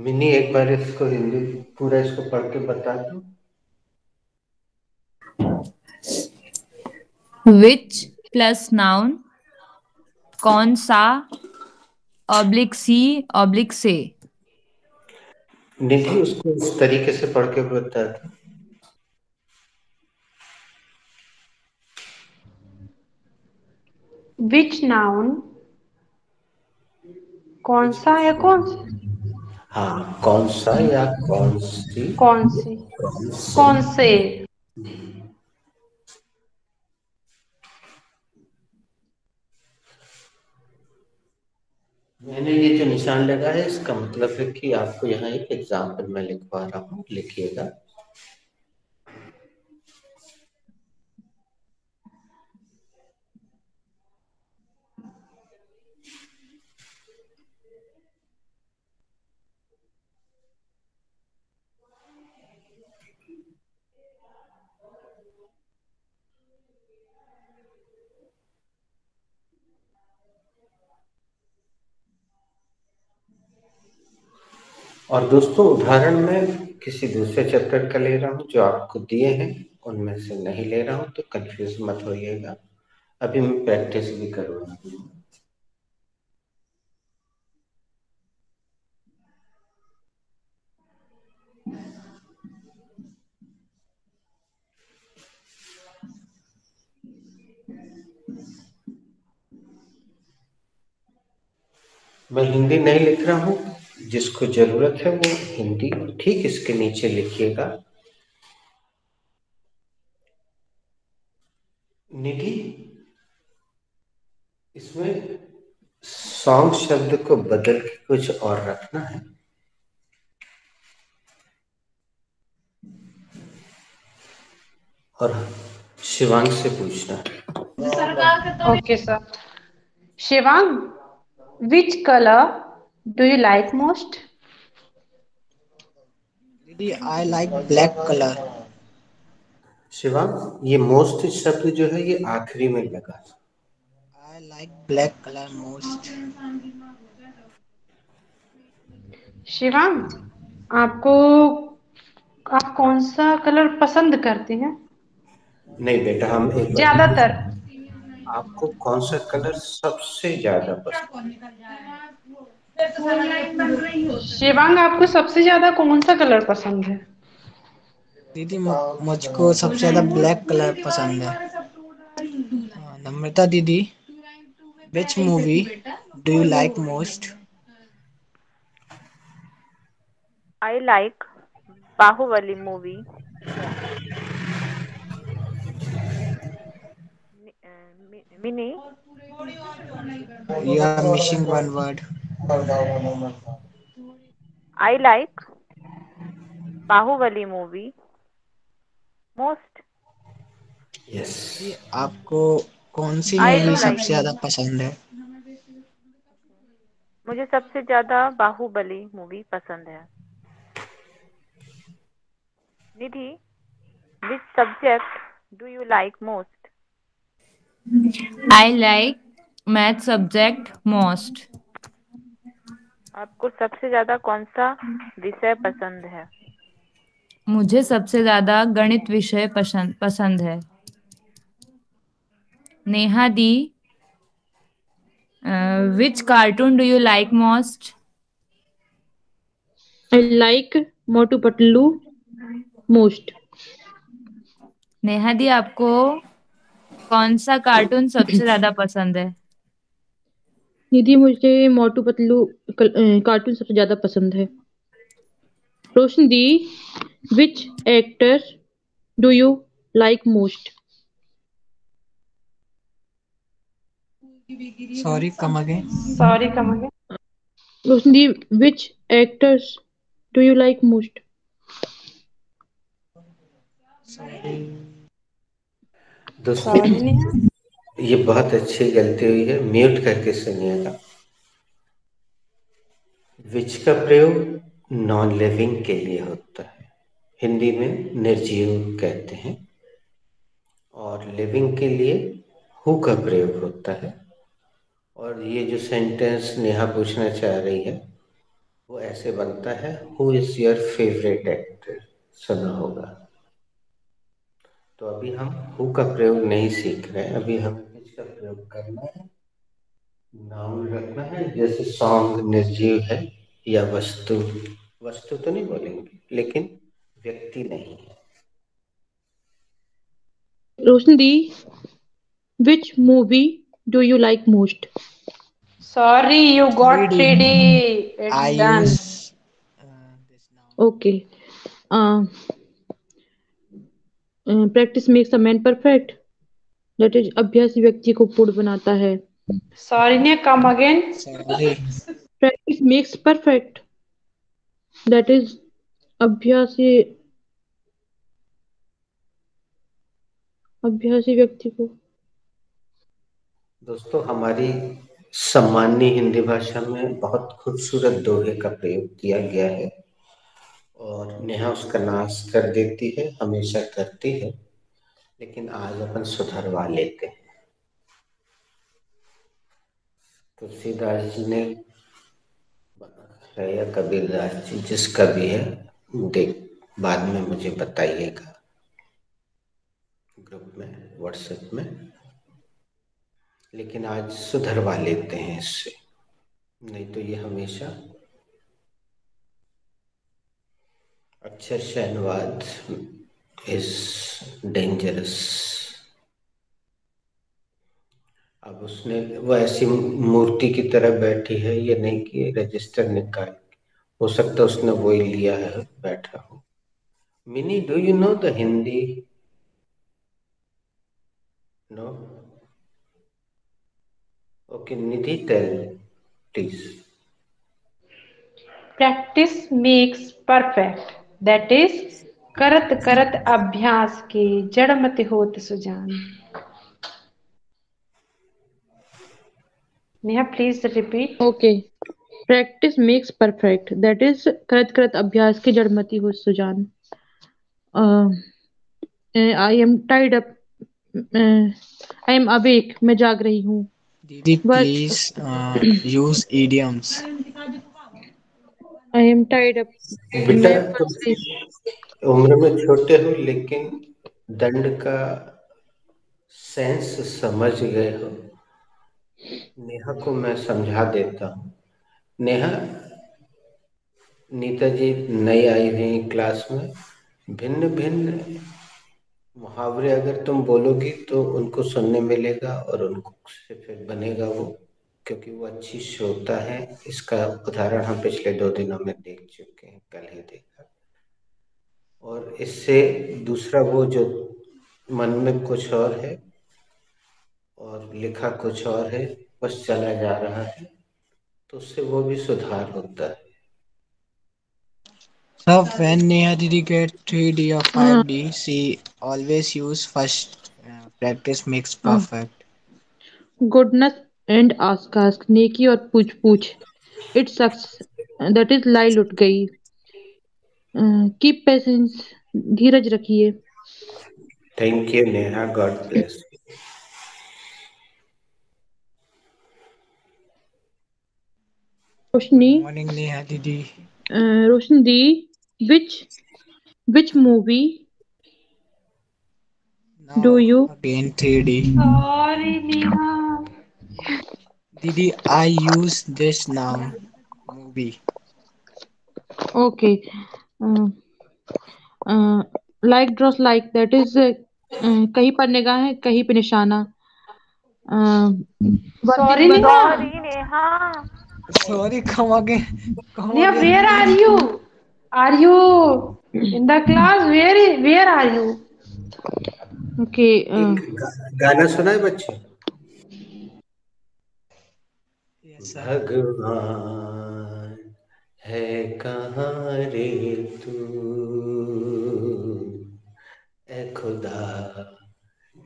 Speaker 1: मिनी एक बार इसको हिंदी पूरा इसको पढ़ के बता दो
Speaker 2: विच प्लस नाउन कौन सा ऑब्लिक सी ऑब्लिक से
Speaker 1: निधि उसको इस तरीके से पढ़ के बता दो
Speaker 2: विच नाउन कौन सा है कौन सा
Speaker 1: हाँ कौन सा या कौन सी कौन सी कौन
Speaker 2: से मैंने ये जो निशान लगा है
Speaker 1: इसका मतलब है कि आपको यहाँ एक एग्जाम्पल मैं लिखवा रहा हूँ लिखिएगा और दोस्तों उदाहरण में किसी दूसरे चैप्टर का ले रहा हूँ जो आपको दिए हैं उनमें से नहीं ले रहा हूँ तो कंफ्यूज मत होइएगा अभी मैं
Speaker 4: प्रैक्टिस भी करूँगा
Speaker 1: मैं हिंदी नहीं लिख रहा हूँ जिसको जरूरत है वो हिंदी ठीक इसके नीचे लिखिएगा निधि इसमें सॉन्ग शब्द को बदल के कुछ और रखना है और शिवांग से पूछना
Speaker 2: ओके सर तो Shivang which colour do you like most
Speaker 3: दीदी I like black colour
Speaker 1: shiva ये most shabd jo hai ye आखिरी में लगा i like black color most
Speaker 2: shiva आपको आप कौन सा कलर पसंद करते हैं
Speaker 1: नहीं बेटा हम ज्यादातर आपको कौन सा कलर सबसे ज्यादा पसंद
Speaker 2: शिवांग आपको सबसे ज्यादा कौन सा कलर पसंद है
Speaker 3: दीदी मुझको सबसे ज्यादा ब्लैक कलर पसंद है हाँ, नम्रता दीदी which movie
Speaker 2: do you like most I like Baahubali movie Mini
Speaker 3: you are missing one word
Speaker 2: I like Bahubali movie most.
Speaker 3: Yes. आपको कौन सी मूवी सबसे ज्यादा पसंद है
Speaker 2: मुझे सबसे ज्यादा बाहुबली मूवी पसंद है Nidhi which subject do you like most I like math subject most आपको सबसे ज्यादा कौन सा विषय पसंद है मुझे सबसे ज्यादा गणित विषय पसंद पसंद है नेहा दी which cartoon do you like most I like Motu Patlu most Neha दी आपको कौन सा कार्टून सबसे ज्यादा पसंद है निधि मुझे मोटू पतलू कार्टून सबसे ज्यादा पसंद है रोशन दी which actor do you like most sorry come again sorry come again Roshan the which actors do you like most
Speaker 1: sorry ये बहुत अच्छी गलती हुई है म्यूट करके सुनिएगा विच का प्रयोग नॉन लिविंग के लिए होता है हिंदी में निर्जीव कहते हैं और लिविंग के लिए हु का प्रयोग होता है और ये जो सेंटेंस नेहा पूछना चाह रही है वो ऐसे बनता है who is your favourite actor सुना होगा तो अभी हम हु का प्रयोग नहीं सीख रहे हैं अभी हम का प्रयोग करना है नाम रखना है जैसे सॉन्ग निर्जीव है या वस्तु वस्तु तो नहीं बोलेंगे लेकिन व्यक्ति नहीं है
Speaker 2: रोशन दी which movie do you like most sorry you got three D okay practice makes a man perfect that is अभ्यास व्यक्ति को पूर्ण बनाता है सॉरी ने come again practice makes perfect that is अभ्यास अभ्यासी व्यक्ति को
Speaker 1: दोस्तों हमारी सामान्य हिंदी भाषा में बहुत खूबसूरत दोहे का प्रयोग किया गया है और नेहा उसका नाश कर देती है हमेशा करती है लेकिन आज अपन सुधरवा लेते हैं तो तुलसीदास जी ने या कबीरदास जी जिसका भी है देख बाद में मुझे बताइएगा ग्रुप में व्हाट्सएप में लेकिन आज सुधरवा लेते हैं इससे नहीं तो ये हमेशा अक्षर शहनवाद इज डेंजरस अब उसने वो ऐसी मूर्ति की तरह बैठी है ये नहीं कि रजिस्टर निकाल हो सकता उसने वो ही लिया है बैठा हो Mini do you know the Hindi no okay Nidhi tell please
Speaker 2: practice makes perfect that is करत करत अभ्यास के जड़मत होत सुजान Neha please repeat okay practice makes perfect that is करत करत अभ्यास के जड़ होत सुजान I am tied up I am awake मैं जाग रही हूँ
Speaker 3: दीदी please use idioms
Speaker 2: I am tied up
Speaker 3: उम्र में छोटे हो लेकिन
Speaker 1: दंड का सेंस समझ गए हो नेहा को मैं समझा देता हूँ नेहा नीता जी नई आई हुई क्लास में भिन्न भिन्न मुहावरे अगर तुम बोलोगी तो उनको सुनने मिलेगा और उनको से फिर बनेगा वो क्योंकि वो अच्छी श्रोता है इसका उदाहरण हम पिछले दो दिनों में देख चुके हैं कल ही देख और इससे दूसरा वो जो मन में कुछ और है और लिखा कुछ और है बस चला जा रहा है तो उससे वो भी सुधार होता है
Speaker 3: So when Neha did get 3D or 5D, she always use first uh, practice makes perfect.
Speaker 2: Goodness and ask ask, neki और पूछ पूछ. It sucks. That is lie लुट गई. की पेशेंस धीरज रखिए
Speaker 1: thank you Neha God bless
Speaker 2: Roshni
Speaker 3: morning Neha दीदी
Speaker 2: रोशनी दी which which movie
Speaker 3: do you again डी
Speaker 2: सॉरी नेहा
Speaker 3: दीदी I use this now movie
Speaker 2: okay like ड्रॉस like that is कहीं पर निगाह है कहीं पर निशाना sorry sorry come again Neha where are you are you in the class where where are you okay
Speaker 1: गाना सुना है बच्चे भगवान है कहाँ रे तू ए खुदा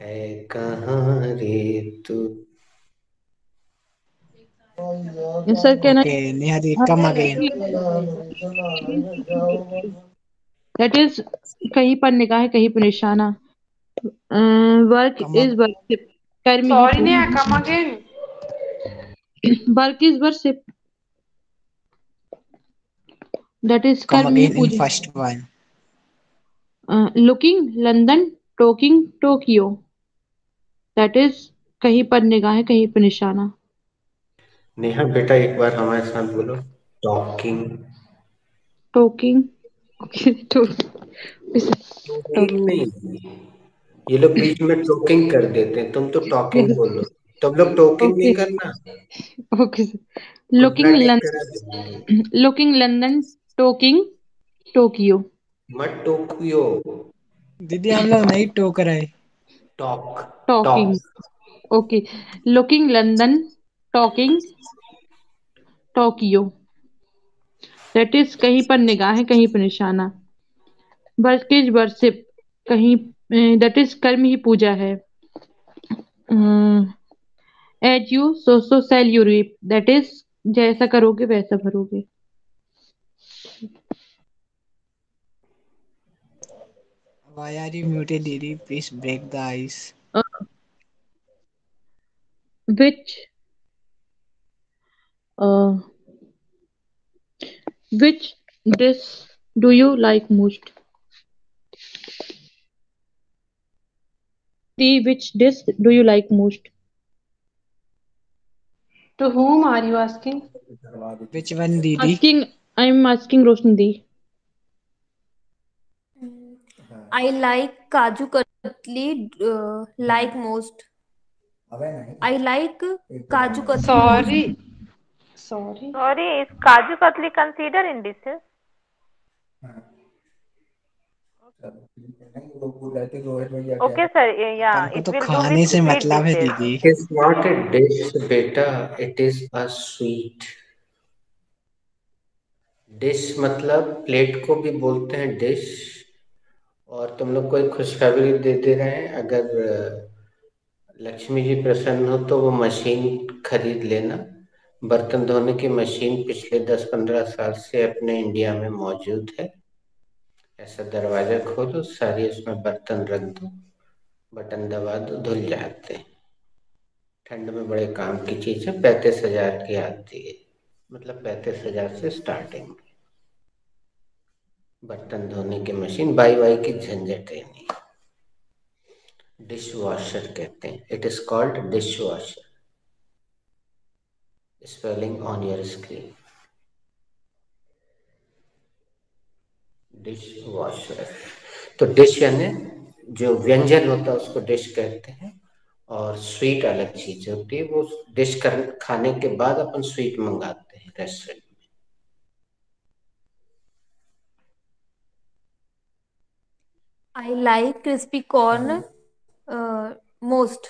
Speaker 1: है कहाँ रे तू
Speaker 3: सर कहना आई नेहा कम
Speaker 2: दैट इज कहीं पर निगाह कहीं पर निशाना वर्क इज वर्क सॉरी नहीं come again work is worship That is Come again in
Speaker 4: first one.
Speaker 2: Uh, looking London, talking Tokyo. That is कहीं पर निगाह है कहीं पर निशाना
Speaker 1: नेहा बेटा एक बार हमारे साथ बोलो टॉकिंग टॉकिंग ये लोग बीच में टॉकिंग कर देते हैं तुम तो टॉकिंग बोलो तुम लोग टॉकिंग नहीं
Speaker 2: करना okay looking London looking London talking Tokyo
Speaker 3: मत टोकियो दीदी हम लोग नहीं टोक रहे talk
Speaker 2: talking okay looking London talking Tokyo that is कहीं पर निगाहें कहीं पर निशाना वर्केज वर्शिप कहीं दैट अं, इज कर्म ही पूजा है as you sow so shall you reap that is जैसा करोगे वैसा भरोगे
Speaker 3: Why are you muted, Didi? Please break the ice.
Speaker 2: Uh, which uh, which dish do you like most? The which dish do you like most? To whom are you asking?
Speaker 3: Which one, Didi?
Speaker 2: Asking. I'm asking Roshni. I like kaju katli like most I like kaju katli sorry sorry sorry kaju katli consider in this okay sir या it will do खाने से मतलब है दीदी
Speaker 3: it is not a
Speaker 1: dish बेटा it is a sweet dish मतलब plate को भी बोलते हैं डिश और तुम लोग को एक खुशखबरी दे दे रहे हैं अगर लक्ष्मी जी प्रसन्न हो तो वो मशीन खरीद लेना बर्तन धोने की मशीन पिछले 10-15 साल से अपने इंडिया में मौजूद है ऐसा दरवाजा खोलो सारी उसमें बर्तन रख दो बटन दबा दो धुल जाते हैं ठंड में बड़े काम की चीज़ है पैंतीस हजार की आती है मतलब पैंतीस हजार से स्टार्टिंग बर्तन धोने की मशीन बाई बाई की झंझट ही नहीं डिश वॉशर कहते हैं it is called dish washer spelling on your screen dish washer तो डिश यानी जो व्यंजन होता है उसको डिश कहते हैं और स्वीट अलग चीज होती है वो डिश कर खाने के बाद अपन स्वीट मंगाते
Speaker 2: हैं restaurant I like crispy corn most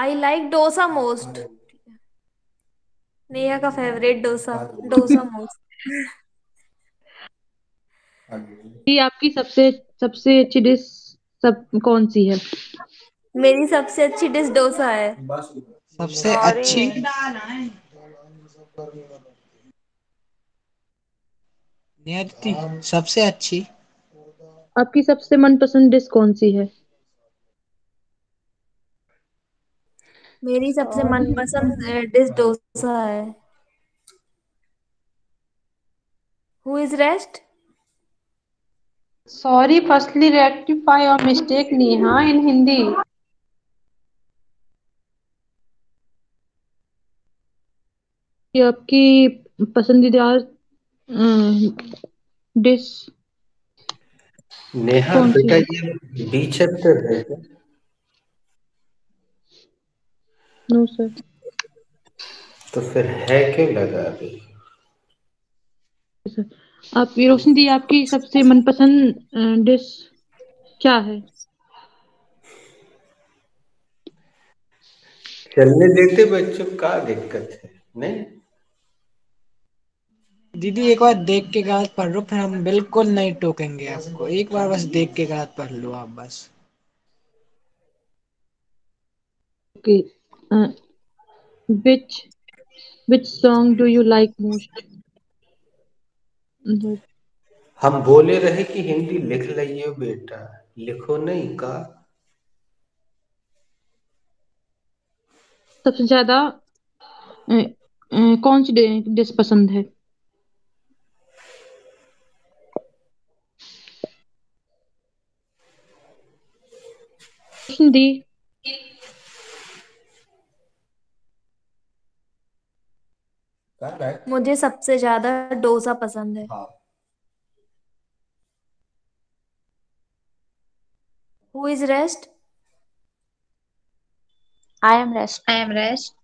Speaker 2: I like dosa most Neha का फेवरेट डोसा डोसा मोस्ट जी आपकी सबसे सबसे अच्छी डिश सब कौन सी है मेरी सबसे अच्छी डिश डोसा है सबसे अच्छी नियति सबसे अच्छी आपकी सबसे मनपसंद डिश कौन सी है मेरी सबसे मनपसंद डिश डोसा है who is rest sorry firstly rectify और मिस्टेक नेहा इन हिंदी आपकी पसंदीदा हम्म, डिस
Speaker 4: नेहा
Speaker 1: बेटा ये बी चैप्टर है नो सर तो फिर है क्यों लगा अभी
Speaker 2: आप रोशनी दी आपकी सबसे मनपसंद डिश क्या है
Speaker 4: चलने देते
Speaker 1: बच्चों का दिक्कत है नहीं
Speaker 3: दीदी एक बार देख के गलत पढ़ लो फिर हम बिल्कुल नहीं टोकेंगे आपको एक बार बस देख के गलत पढ़ लो आप
Speaker 2: बस which which uh, which which song do mm-hmm.
Speaker 1: हम बोले रहे कि हिंदी लिख लियो बेटा लिखो नहीं का
Speaker 2: सबसे ज्यादा कौन सी डिश पसंद है दी मुझे सबसे ज्यादा डोसा पसंद है who is rest I am rest I am rest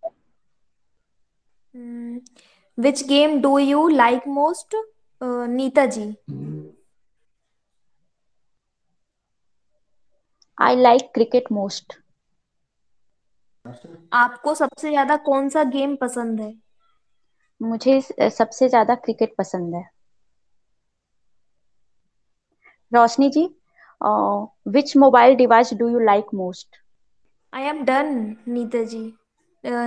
Speaker 2: which game do you like most Neeta ji I like cricket most आपको सबसे ज्यादा कौन सा गेम पसंद है मुझे सबसे ज्यादा क्रिकेट पसंद है Roshni ji which mobile device do you like most I am done Nita ji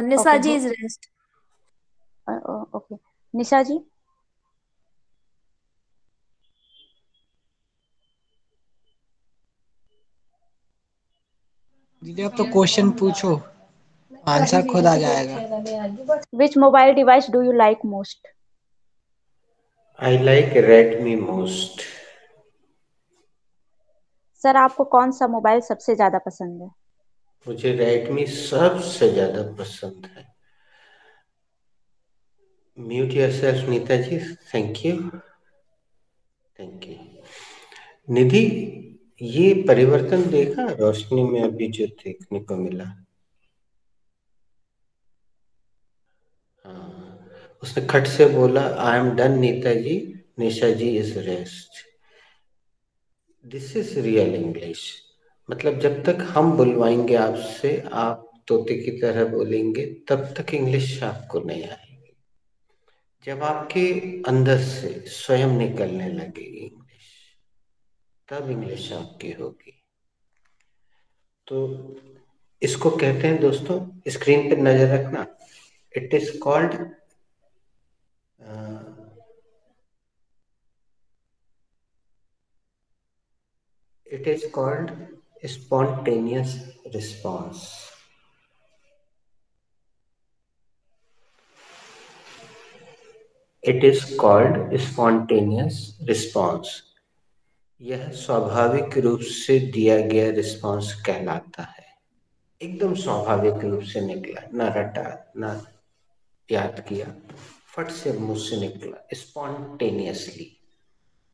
Speaker 2: Nisha ji is rest okay Nisha ji
Speaker 3: दीदी आप तो क्वेश्चन पूछो आंसर खुद आ
Speaker 2: जाएगा which mobile device do you like most
Speaker 1: I like Redmi most
Speaker 2: sir आपको कौन सा मोबाइल सबसे ज्यादा पसंद है
Speaker 1: मुझे रेडमी सबसे ज्यादा पसंद है mute yourself Nita ji thank you thank you Nidhi ये परिवर्तन देखा रोशनी में अभी जो देखने को मिला हाँ, उसने खट से बोला I am done Nita ji Nisha ji is rest this is real English मतलब जब तक हम बुलवाएंगे आपसे आप तोते की तरह बोलेंगे तब तक इंग्लिश आपको नहीं आएगी जब आपके अंदर से स्वयं निकलने लगेगी तब इंग्लिश आपकी होगी तो इसको कहते हैं दोस्तों स्क्रीन पर नजर रखना it is called it is called spontaneous response it is called spontaneous response यह स्वाभाविक रूप से दिया गया रिस्पांस कहलाता है एकदम स्वाभाविक रूप से निकला ना रटा ना याद किया फट से मुंह से निकला स्पॉन्टेनियसली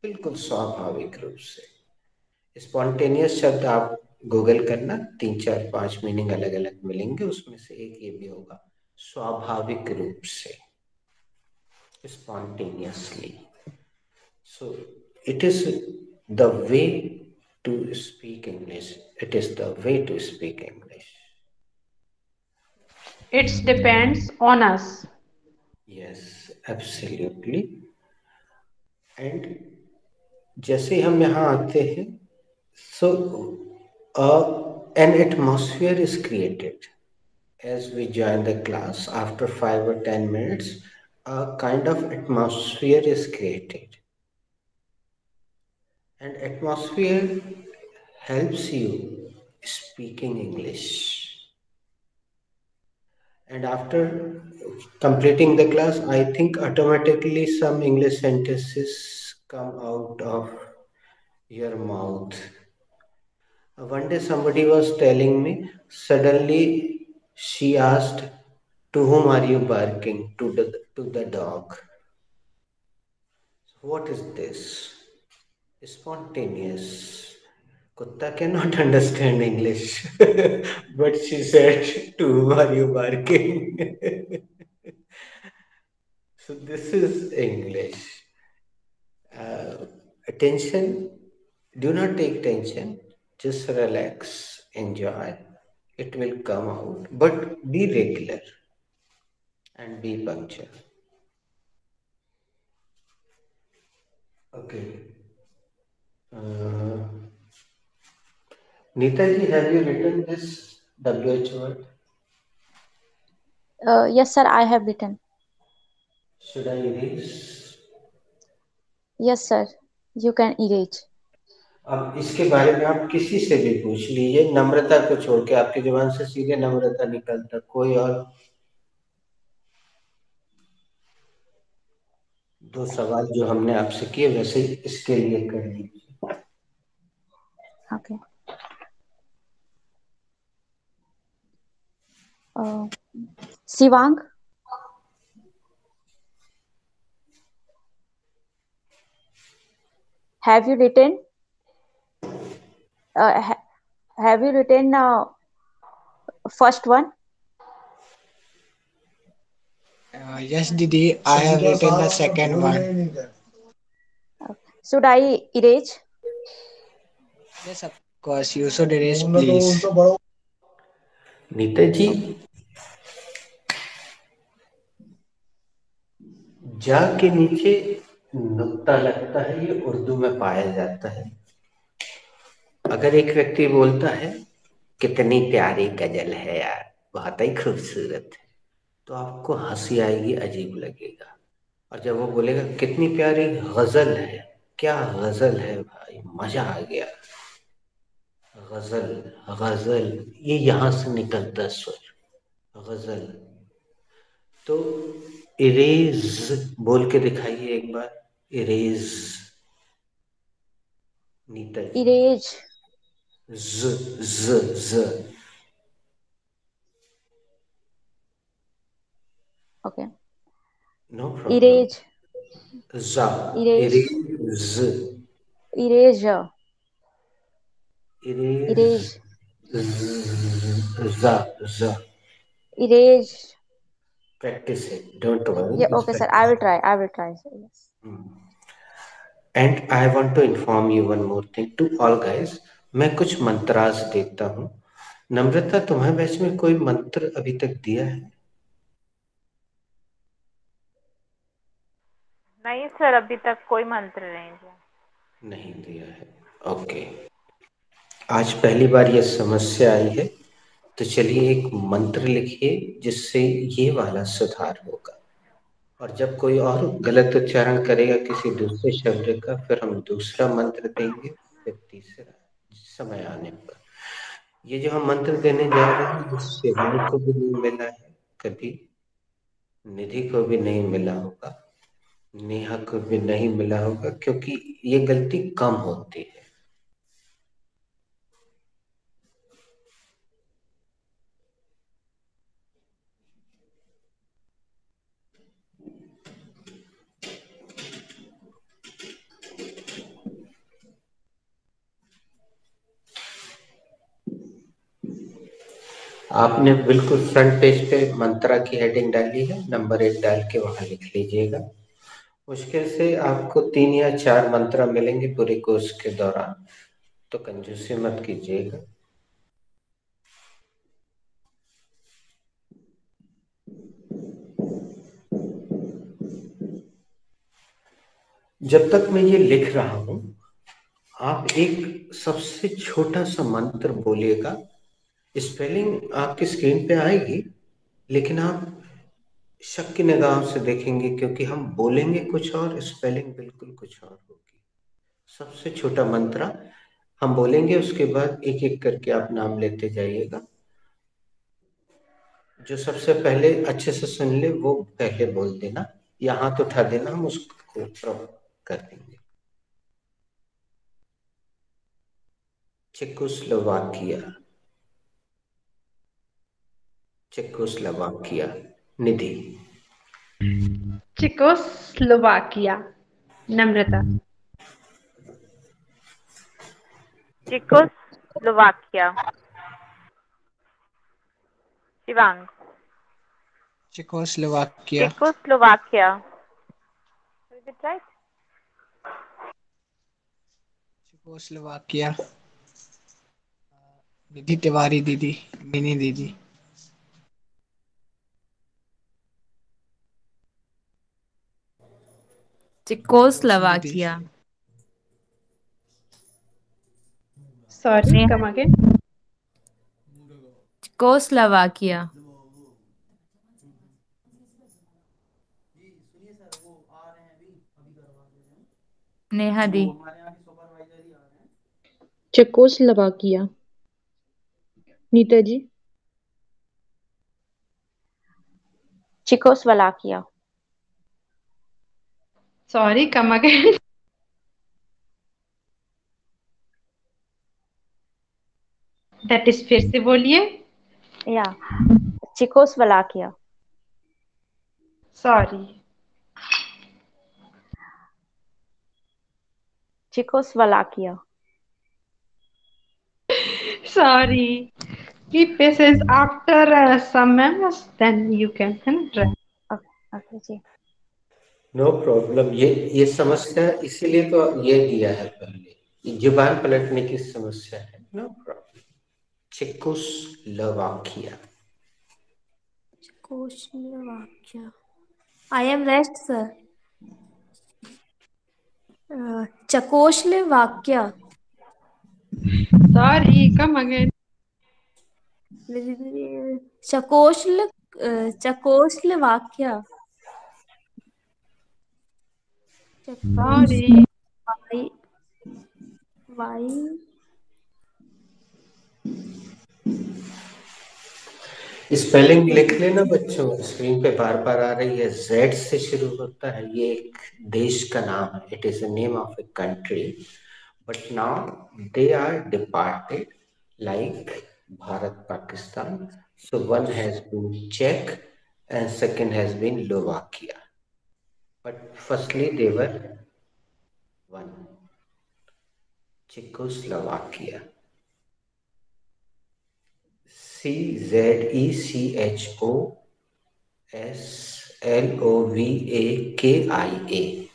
Speaker 1: बिल्कुल स्वाभाविक रूप से स्पॉन्टेनियस शब्द आप गूगल करना तीन चार पांच मीनिंग अलग अलग मिलेंगे उसमें से एक ये भी होगा स्वाभाविक रूप से spontaneously so it is the way to speak English. It is the way to speak English.
Speaker 2: It depends on us.
Speaker 1: Yes, absolutely. And जैसे हम यहाँ आते हैं so uh, an atmosphere is created as we join the class after five or ten minutes a kind of atmosphere is created and atmosphere helps you speaking English. And after completing the class, I think automatically some English sentences come out of your mouth. One day somebody was telling me, suddenly she asked, To whom are you barking? To the, to the dog. What is this? Spontaneous. Kutta cannot understand English, but she said, to are you barking? so this is English. Uh, attention, do not take tension, just relax, enjoy. It will come out, but be regular and be punctual. Okay.
Speaker 4: Neetaji, have you written
Speaker 1: this WH word?
Speaker 2: Uh, yes, sir, I have written.
Speaker 1: Should I erase?
Speaker 2: Yes, sir, you can erase.
Speaker 1: अब इसके बारे में आप किसी से भी पूछ लीजिए नम्रता को छोड़ के आपकी जुबान से सीधे नम्रता निकलता कोई और दो सवाल जो हमने आपसे किए वैसे इसके लिए कर लीजिए
Speaker 2: Okay. Uh, Have you written? Uh, ha have you written uh, first one?
Speaker 3: Uh, yes, Didi, I have written the second one.
Speaker 2: Uh, should I erase? Yes, of
Speaker 3: course. You should erase, please. Nitaji,
Speaker 1: जा के नीचे नुक्ता लगता है ये उर्दू में पाया जाता है अगर एक व्यक्ति बोलता है कितनी प्यारी गजल है यार बहुत ही खूबसूरत है तो आपको हंसी आएगी अजीब लगेगा और जब वो बोलेगा कितनी प्यारी गजल है क्या गजल है भाई मजा आ गया गज़ल गज़ल ये यहां से निकलता है स्वर गज़ल तो इरेज बोल के दिखाइए एक बार इरेज नीता
Speaker 4: इरेज ज ज ज
Speaker 2: ओके नो इरेज
Speaker 1: जा erase erase It It
Speaker 2: is. is.
Speaker 1: z, z.
Speaker 2: It is.
Speaker 1: Practice it. Don't worry. Yeah, okay, practice. sir.
Speaker 2: I will try. I will try. Sir. Yes.
Speaker 1: And I want to inform you one more thing to all guys. मैं कुछ mantras देता हूँ नम्रता तुम्हें batch में कोई मंत्र अभी तक दिया है
Speaker 2: नहीं सर अभी तक कोई मंत्र नहीं
Speaker 1: दिया नहीं दिया है ओके okay. आज पहली बार यह समस्या आई है तो चलिए एक मंत्र लिखिए जिससे ये वाला सुधार होगा और जब कोई और गलत उच्चारण करेगा किसी दूसरे शब्द का फिर हम दूसरा मंत्र देंगे फिर तीसरा समय आने पर ये जो हम मंत्र देने जा रहे हैं उससे शिवाय को भी नहीं मिला है कभी निधि को भी नहीं मिला होगा नेहा को भी नहीं मिला होगा क्योंकि ये गलती कम होती है आपने बिल्कुल फ्रंट पेज पे मंत्रा की हेडिंग डाली है नंबर एक डाल के वहां लिख लीजिएगा मुश्किल से आपको तीन या चार मंत्रा मिलेंगे पूरे कोर्स के दौरान तो कंजूसी मत कीजिएगा जब तक मैं ये लिख रहा हूं आप एक सबसे छोटा सा मंत्र बोलिएगा स्पेलिंग आपकी स्क्रीन पे आएगी लेकिन आप शक की निगाह से देखेंगे क्योंकि हम बोलेंगे कुछ और स्पेलिंग बिल्कुल कुछ और होगी सबसे छोटा मंत्रा हम बोलेंगे उसके बाद एक एक करके आप नाम लेते जाइएगा जो सबसे पहले अच्छे से सुन ले वो पहले बोल देना या हाथ तो उठा देना हम उसको कर देंगे Czechoslovakia Czechoslovakia
Speaker 2: Nidhi Czechoslovakia Namrata Czechoslovakia Shivang
Speaker 3: Czechoslovakia
Speaker 2: Czechoslovakia
Speaker 3: Czechoslovakia Nidhi Tiwari दीदी मिनी दीदी
Speaker 2: Czechoslovakia. Sorry, come again. Czechoslovakia. Neha the Czechoslovakia Nita ji Czechoslovakia Sorry, come again. That is फिर से बोलिए या Czechoslovakia sorry Czechoslovakia sorry keep this after uh, some memos then you can try okay, okay जी
Speaker 1: no problem ये ये समस्या इसीलिए तो ये दिया है पहले जुबान पलटने की समस्या है
Speaker 4: no problem
Speaker 1: Czechoslovakia
Speaker 2: Czechoslovakia I am rest sir uh, Czechoslovakia sorry come again Czechoslovakia uh, Czechoslovakia spelling
Speaker 1: लिख लेना बच्चों स्क्रीन पे बार बार आ रही है जेड से शुरू होता है ये एक देश का नाम है it is name of a country but now they are departed like Bharat Pakistan so one has been check and second has been Slovakia But firstly, they were one. Czechoslovakia. C Z E C H O S L O V A K I A.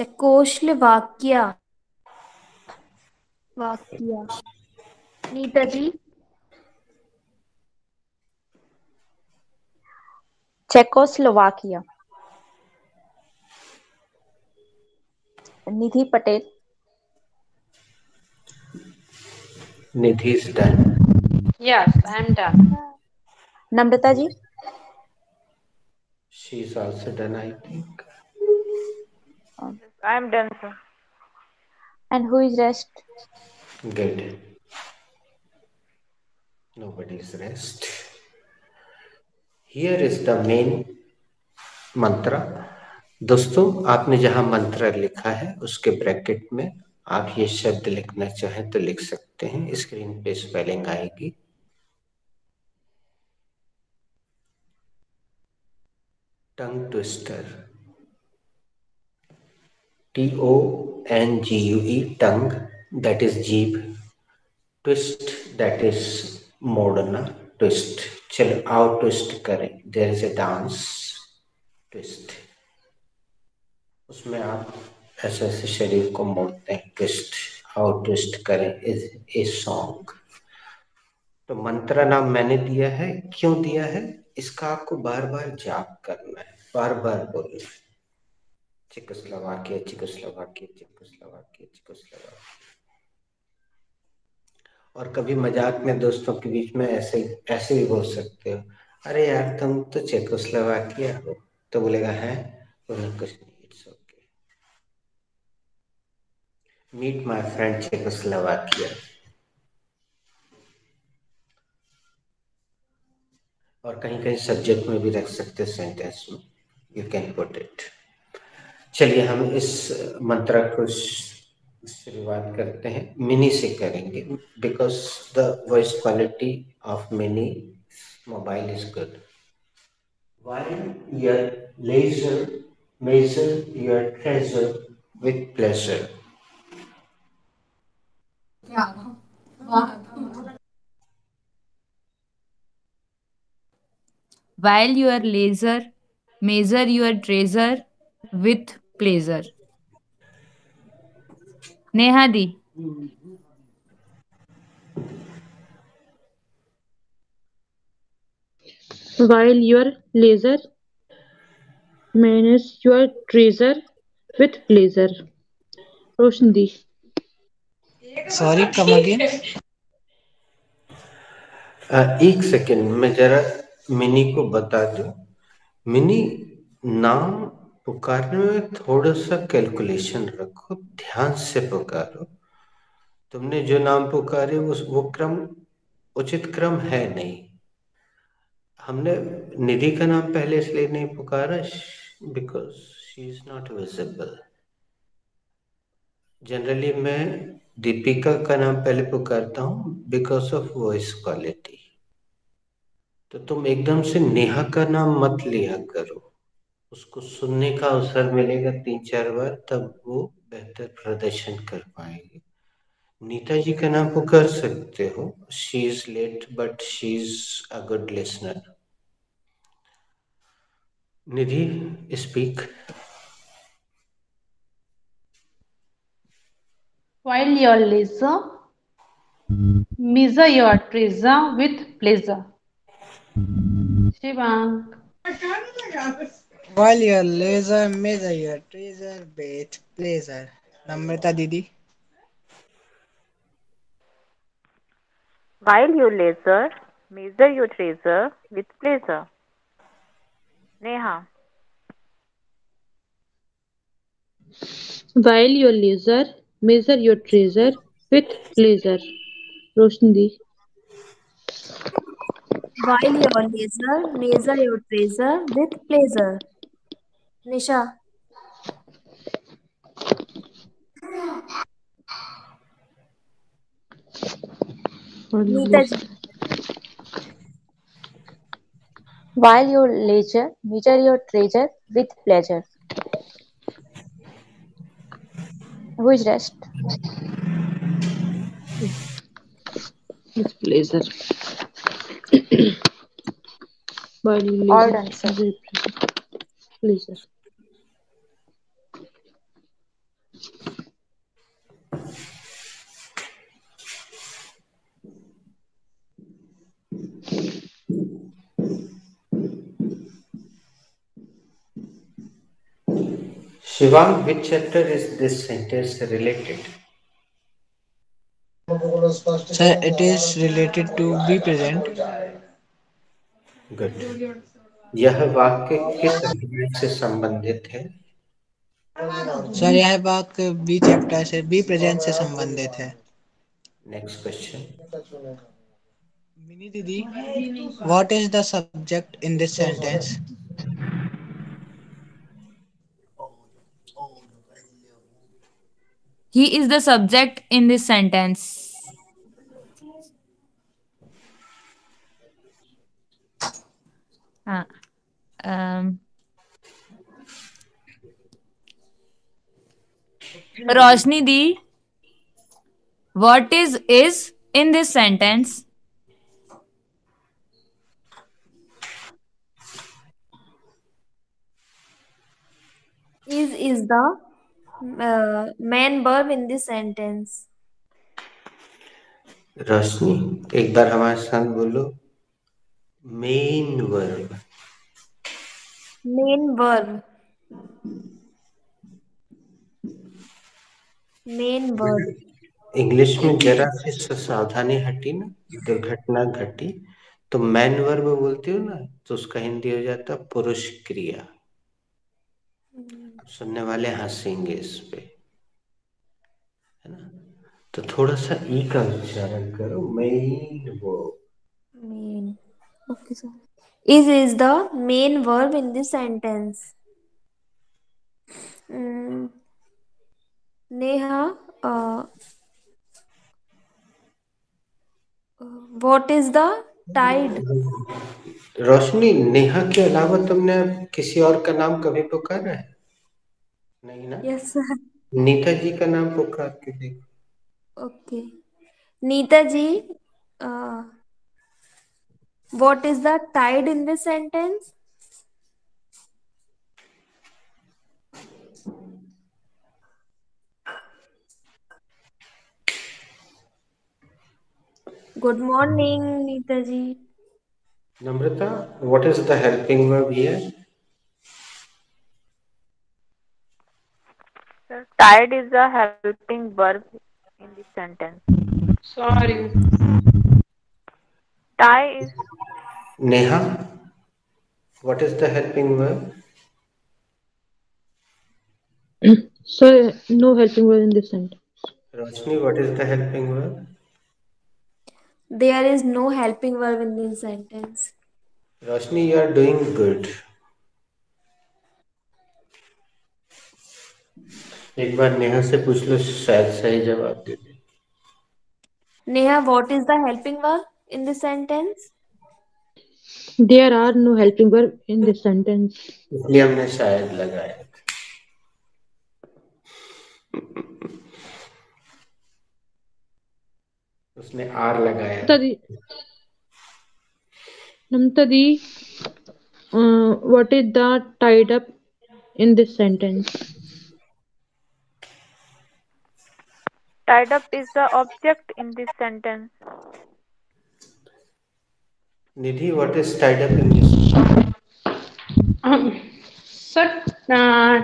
Speaker 2: Nita ji Czechoslovakia Nidhi Patel Nidhi yes I am done Namrata ji
Speaker 1: she is also done I think
Speaker 2: I am done, sir. And who is rest?
Speaker 1: Good. Nobody is rest. Here is the main mantra. दोस्तों आपने जहां मंत्र लिखा है उसके bracket में आप ये शब्द लिखना चाहें तो लिख सकते हैं स्क्रीन पे स्पेलिंग आएगी tongue twister T O N G U E, tongue, that is jeep. Twist, that is modana, twist. चलो आओ ट्विस्ट करें there is a dance twist उसमें आप ऐसे ऐसे शरीर को मोड़ते हैं ट्विस्ट आओ ट्विस्ट करें इज ए सॉन्ग तो मंत्र नाम मैंने दिया है क्यों दिया है इसका आपको बार बार जाप करना है बार बार बोलना है Czechoslovakia, Czechoslovakia, Czechoslovakia, Czechoslovakia. और कभी मजाक में दोस्तों के बीच में ऐसे ऐसे भी बोल सकते हो अरे यार तुम तो चेकोस्लोवाकिया हो तो बोलेगा है उन्हें तो कुछ नहीं it's okay meet my friend Czechoslovakia और कहीं कहीं सब्जेक्ट में भी रख सकते हो सेंटेंस में यू कैन पुट इट चलिए हम इस मंत्र को शुरुआत करते हैं मिनी से करेंगे because the voice quality of Mini mobile is good while your leisure measure your treasure with pleasure
Speaker 2: While your laser measure your treasure with pleasure Neha di while your leisure manage your treasure with pleasure Roshan di
Speaker 3: sorry come again
Speaker 1: एक second मैं जरा मिनी को बता दू mini नाम पुकारने में थोड़ा सा कैलकुलेशन रखो ध्यान से पुकारो तुमने जो नाम पुकारे वो वो क्रम उचित क्रम है नहीं हमने निधि का नाम पहले इसलिए नहीं पुकारा because she is not visible generally मैं दीपिका का नाम पहले पुकारता हूँ बिकॉज ऑफ वॉइस क्वालिटी तो तुम एकदम से नेहा का नाम मत लिया करो उसको सुनने का अवसर मिलेगा तीन चार बार तब वो बेहतर प्रदर्शन कर पाएंगे नीता जी का नाम वो कर सकते हो she is late but she is a good listener Nidhi speak
Speaker 2: while your leisure measure your treasure with pleasure shivang
Speaker 3: While your laser measure your treasure bait pleasure. Namrata Didi.
Speaker 2: While you laser measure your treasure with pleasure. Neha. While your laser measure your treasure with pleasure. Roshni. While your laser measure your treasure with pleasure. Nisha Nita ji while your leisure measure your treasure with pleasure who is rest with pleasure while you leisure, pleasure
Speaker 1: Shivang, which chapter is this sentence related?
Speaker 3: Sir, it is related to be present.
Speaker 1: Good. यह वाक्य किस अध्याय से संबंधित है
Speaker 3: sir यह वाक्य B chapter से बी प्रेजेंट से संबंधित है नेक्स्ट क्वेश्चन मिनी दीदी what is the subject in this sentence
Speaker 2: He is the subject in this sentence. Uh, um, Roshni Di, what is is in this sentence? Is is the uh, main in this sentence
Speaker 1: Rashmi एक बार हमारे साथ बोलो main verb
Speaker 2: main verb main verb
Speaker 1: English में जरा सी सावधानी हटी ना दुर्घटना घटी तो मैन वर्ब बोलती हो ना तो उसका हिंदी हो जाता पुरुष क्रिया सुनने वाले हंसेंगे इस पे है ना तो थोड़ा सा ई का उच्चारण करो मेन वो
Speaker 2: main okay sir is is the main verb in this sentence Neha what is the tied
Speaker 1: Roshni Neha के अलावा तुमने किसी और का नाम कभी पुकारा है नहीं
Speaker 4: ना
Speaker 2: यस
Speaker 1: नीता जी का नाम पुकार के देखो
Speaker 2: okay Nita ji what is the tied in this sentence good morning Nita ji
Speaker 1: Namrata what is the helping verb here
Speaker 2: Sir, tired is a helping verb in this sentence. Sorry. Tie is.
Speaker 1: Neha, what is the helping verb?
Speaker 4: Mm,
Speaker 2: Sir, no helping verb in this sentence.
Speaker 1: Rajni, what is the helping verb?
Speaker 2: There is no helping verb in this sentence.
Speaker 1: Rajni, you are doing good. एक बार नेहा से पूछ लो शायद सही जवाब दे
Speaker 2: दे Neha what is the helping verb in this sentence there are no helping verb in this sentence इसलिए हमने शायद
Speaker 4: लगाया
Speaker 1: उसने आर लगाया तदी
Speaker 2: नमतदी what is the tied up in this sentence tied up is the object in this sentence?
Speaker 1: Nidhi, what is tied up in this?
Speaker 2: Um, sir, uh,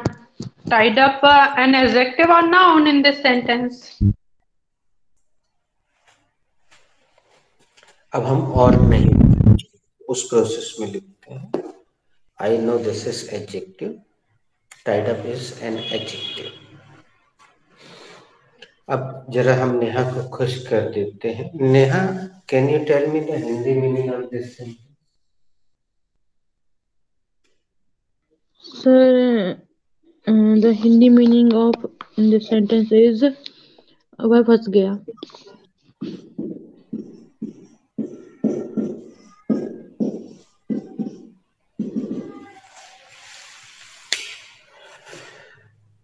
Speaker 2: tied up uh, an adjective or noun in this sentence. अब हम
Speaker 1: और नहीं उस process में लिखते हैं I know this is adjective tied up is an adjective अब जरा हम नेहा को खुश कर देते हैं Neha can you tell me the Hindi meaning of this
Speaker 2: sir the Hindi meaning of this sentence is वह फंस गया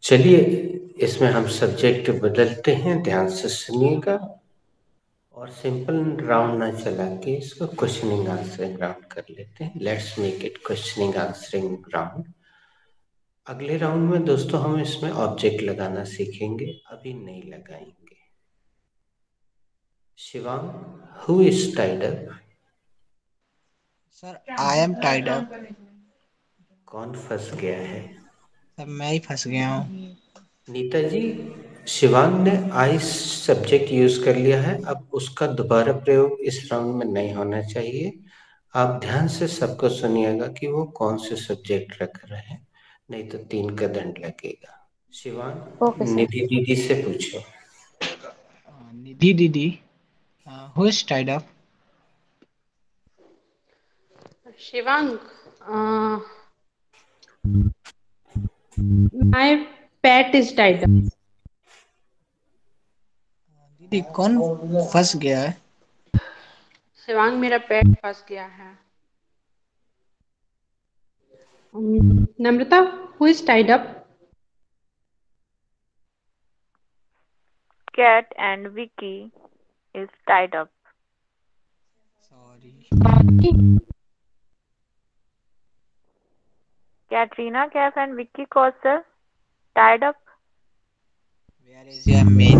Speaker 1: चलिए इसमें हम सब्जेक्ट बदलते हैं ध्यान से सुनिएगा और सिंपल राउंड ना चला के इसको क्वेश्चनिंग आंसरिंग राउंड कर लेते हैं let's make it questioning answering round अगले राउंड में दोस्तों हम इसमें ऑब्जेक्ट लगाना सीखेंगे अभी नहीं लगाएंगे Shivang who is tied up
Speaker 3: sir I am tied up
Speaker 1: कौन फंस गया है
Speaker 3: सर मैं ही फंस गया हूँ नीता जी शिवान ने
Speaker 1: आई सब्जेक्ट यूज कर लिया है अब उसका दोबारा प्रयोग इस राउंड में नहीं होना चाहिए आप ध्यान से सबको सुनिएगा कि वो कौन से सब्जेक्ट रख रहे हैं नहीं तो
Speaker 3: तीन का दंड लगेगा
Speaker 1: शिवान निधि
Speaker 3: दीदी से पूछो निधि दीदी who is tied up
Speaker 2: Shivang uh, my pet is title
Speaker 3: दीदी कौन फंस गया है
Speaker 2: शिवांग मेरा पैट फंस गया है Namrata who is tied up cat and vicky is tied up
Speaker 4: sorry
Speaker 2: katrina kaif and vicky Kossel tied up?
Speaker 4: Where is your main?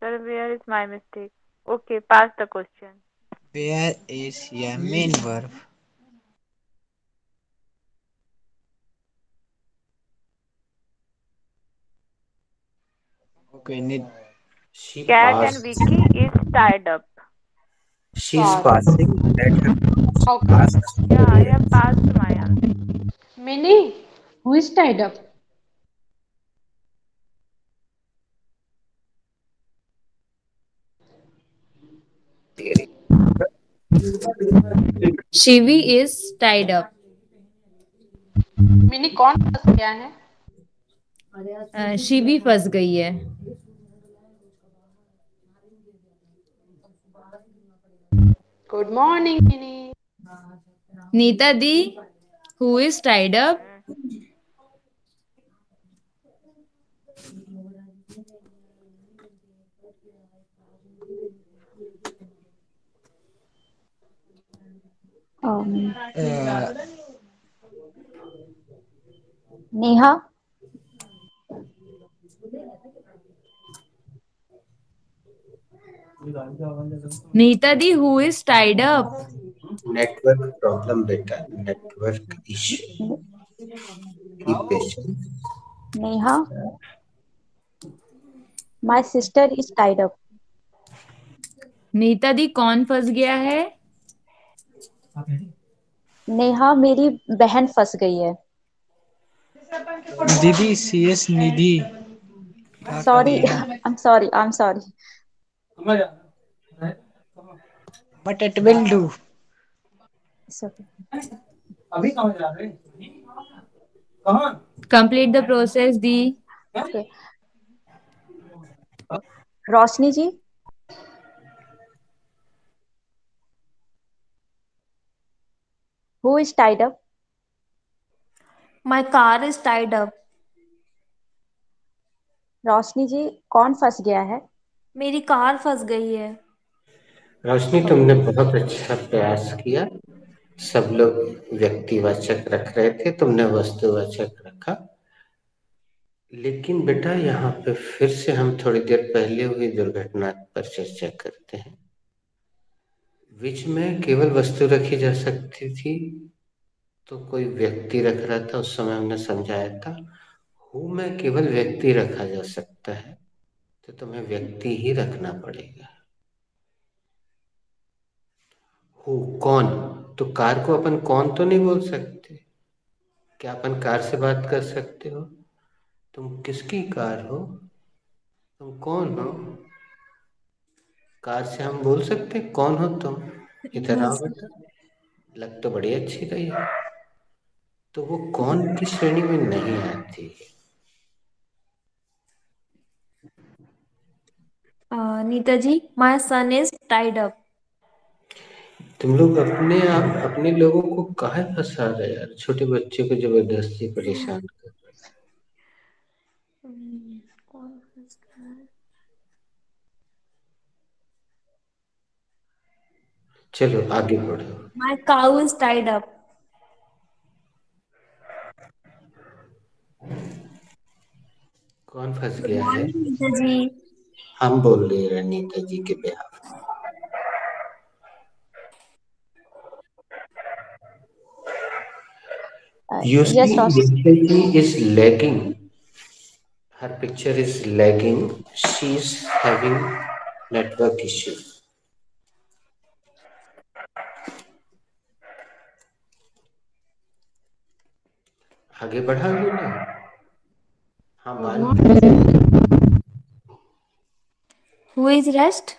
Speaker 2: Sir, where is my mistake? Okay, pass the question.
Speaker 3: Where is your main verb? Okay, need. Cat passed. and
Speaker 2: Vicky is tied up.
Speaker 3: She is passing. Let her
Speaker 2: okay. pass. Yeah, I have passed Maya. Mini, who is tied up? Shivi is tied up. Mini कौन फंस गया है शिवी फंस गई है Good morning, Nini. Nita Di, who is tied up? Um, uh, Neha. Nita the who is tied up
Speaker 1: network problem बेटा network issue
Speaker 2: Neha my sister is tied up Nita दी कौन फंस गया है नेहा मेरी बहन फंस गई है
Speaker 3: दीदी CS Nidhi sorry I
Speaker 2: am sorry I am sorry
Speaker 3: but it will do
Speaker 2: अभी कहाँ जा रहे complete the process the Roshni ji who is tied up
Speaker 3: My car is tied
Speaker 2: up Roshni ji कौन फंस गया है मेरी कार फंस गई है
Speaker 1: रोशनी तुमने बहुत अच्छा प्रयास किया सब लोग व्यक्तिवाचक रख रहे थे तुमने वस्तुवाचक रखा लेकिन बेटा यहाँ पे फिर से हम थोड़ी देर पहले हुई दुर्घटना पर चर्चा करते हैं बीच में केवल वस्तु रखी जा सकती थी तो कोई व्यक्ति रख रहा था उस समय हमने समझाया था हु में केवल व्यक्ति रखा जा सकता है तो तुम्हें व्यक्ति ही रखना पड़ेगा हु कौन तो कार को अपन कौन तो नहीं बोल सकते क्या अपन कार से बात कर सकते हो तुम किसकी कार हो तुम कौन हो कार से हम बोल सकते कौन हो तुम इधर आओ लग तो बड़ी अच्छी रही है तो वो कौन की श्रेणी में नहीं आती है
Speaker 2: Nita ji my son is tied up
Speaker 1: तुम लोग अपने आप अपने लोगों को कहा फंसा रहे यार छोटे बच्चे को जबरदस्ती परेशान कर हम्म, चलो आगे बढ़ो
Speaker 2: my cow is tied up
Speaker 1: कौन फंस गया है
Speaker 2: जी
Speaker 1: हम बोल रहे हैं नीता जी के Bihar her picture is lagging she is having network issue आगे बढ़ा हम ना
Speaker 2: हाँ, मान Who is rest?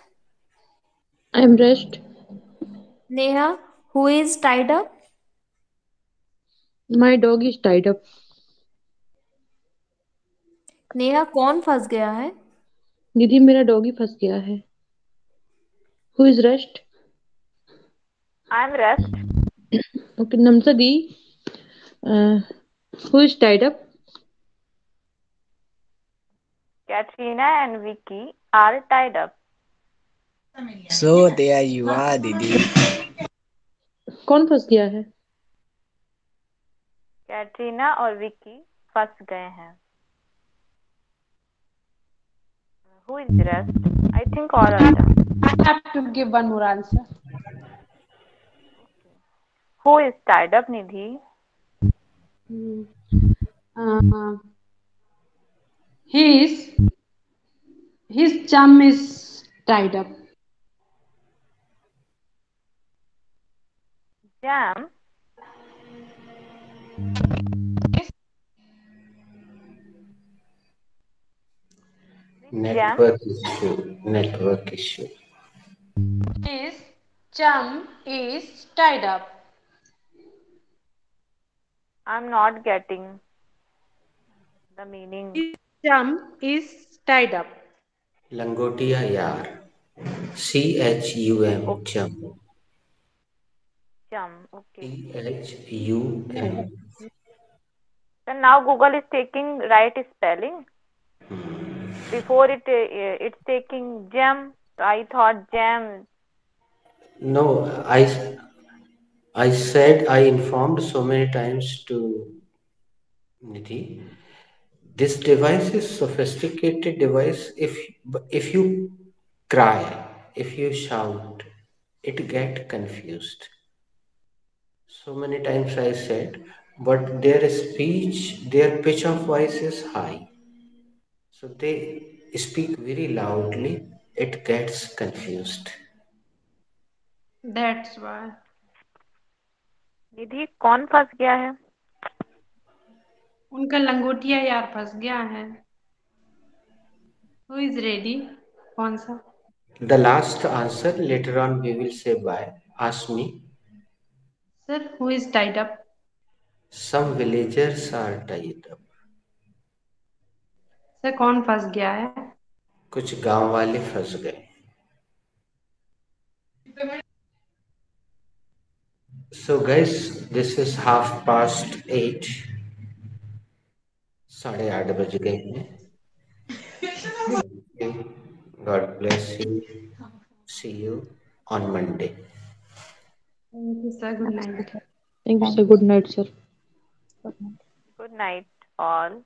Speaker 2: I am rest. Neha, who is tied up? My dog is tied up. Neha कौन फंस गया है दीदी मेरा डॉगी फंस गया है who is rest I am rest okay नमसा दी who is tied up Katrina and Vicky are tied up.
Speaker 3: So there you are, Didi.
Speaker 2: कौन फंस गया है कैटरीना और विकी फंस गए हैं Who is the rest? I think all of them. I have to give one more answer. Who is tied up, Nidhi? Hmm. Uh, he is His chum is tied up. Jam? Network
Speaker 4: yeah. issue. Network issue.
Speaker 2: His chum is tied up. I'm not getting the meaning. His chum is tied up.
Speaker 1: लंगोटिया यार C H U M chum
Speaker 2: chum okay
Speaker 1: c h u m
Speaker 2: and now google is taking right spelling hmm. before it it's taking gem so i thought gem
Speaker 1: no i i said i informed so many times to niti hmm. this device is sophisticated device if if you cry if you shout it get confused so many times i said but their speech their pitch of voice is high so they speak very loudly it gets confused
Speaker 2: that's why Nidhi कौन फंस गया है उनका लंगोटिया यार फंस गया है हु इज रेडी कौन सा
Speaker 1: the last answer letter on we will say bye ask me
Speaker 2: sir who is tied up
Speaker 1: some villagers are tied up
Speaker 2: sir कौन फंस गया है
Speaker 1: कुछ गांव वाले फंस गए So guys, this is half past eight. साढ़े आठ बज गए हैं God bless you see you on Monday
Speaker 2: good night sir good night all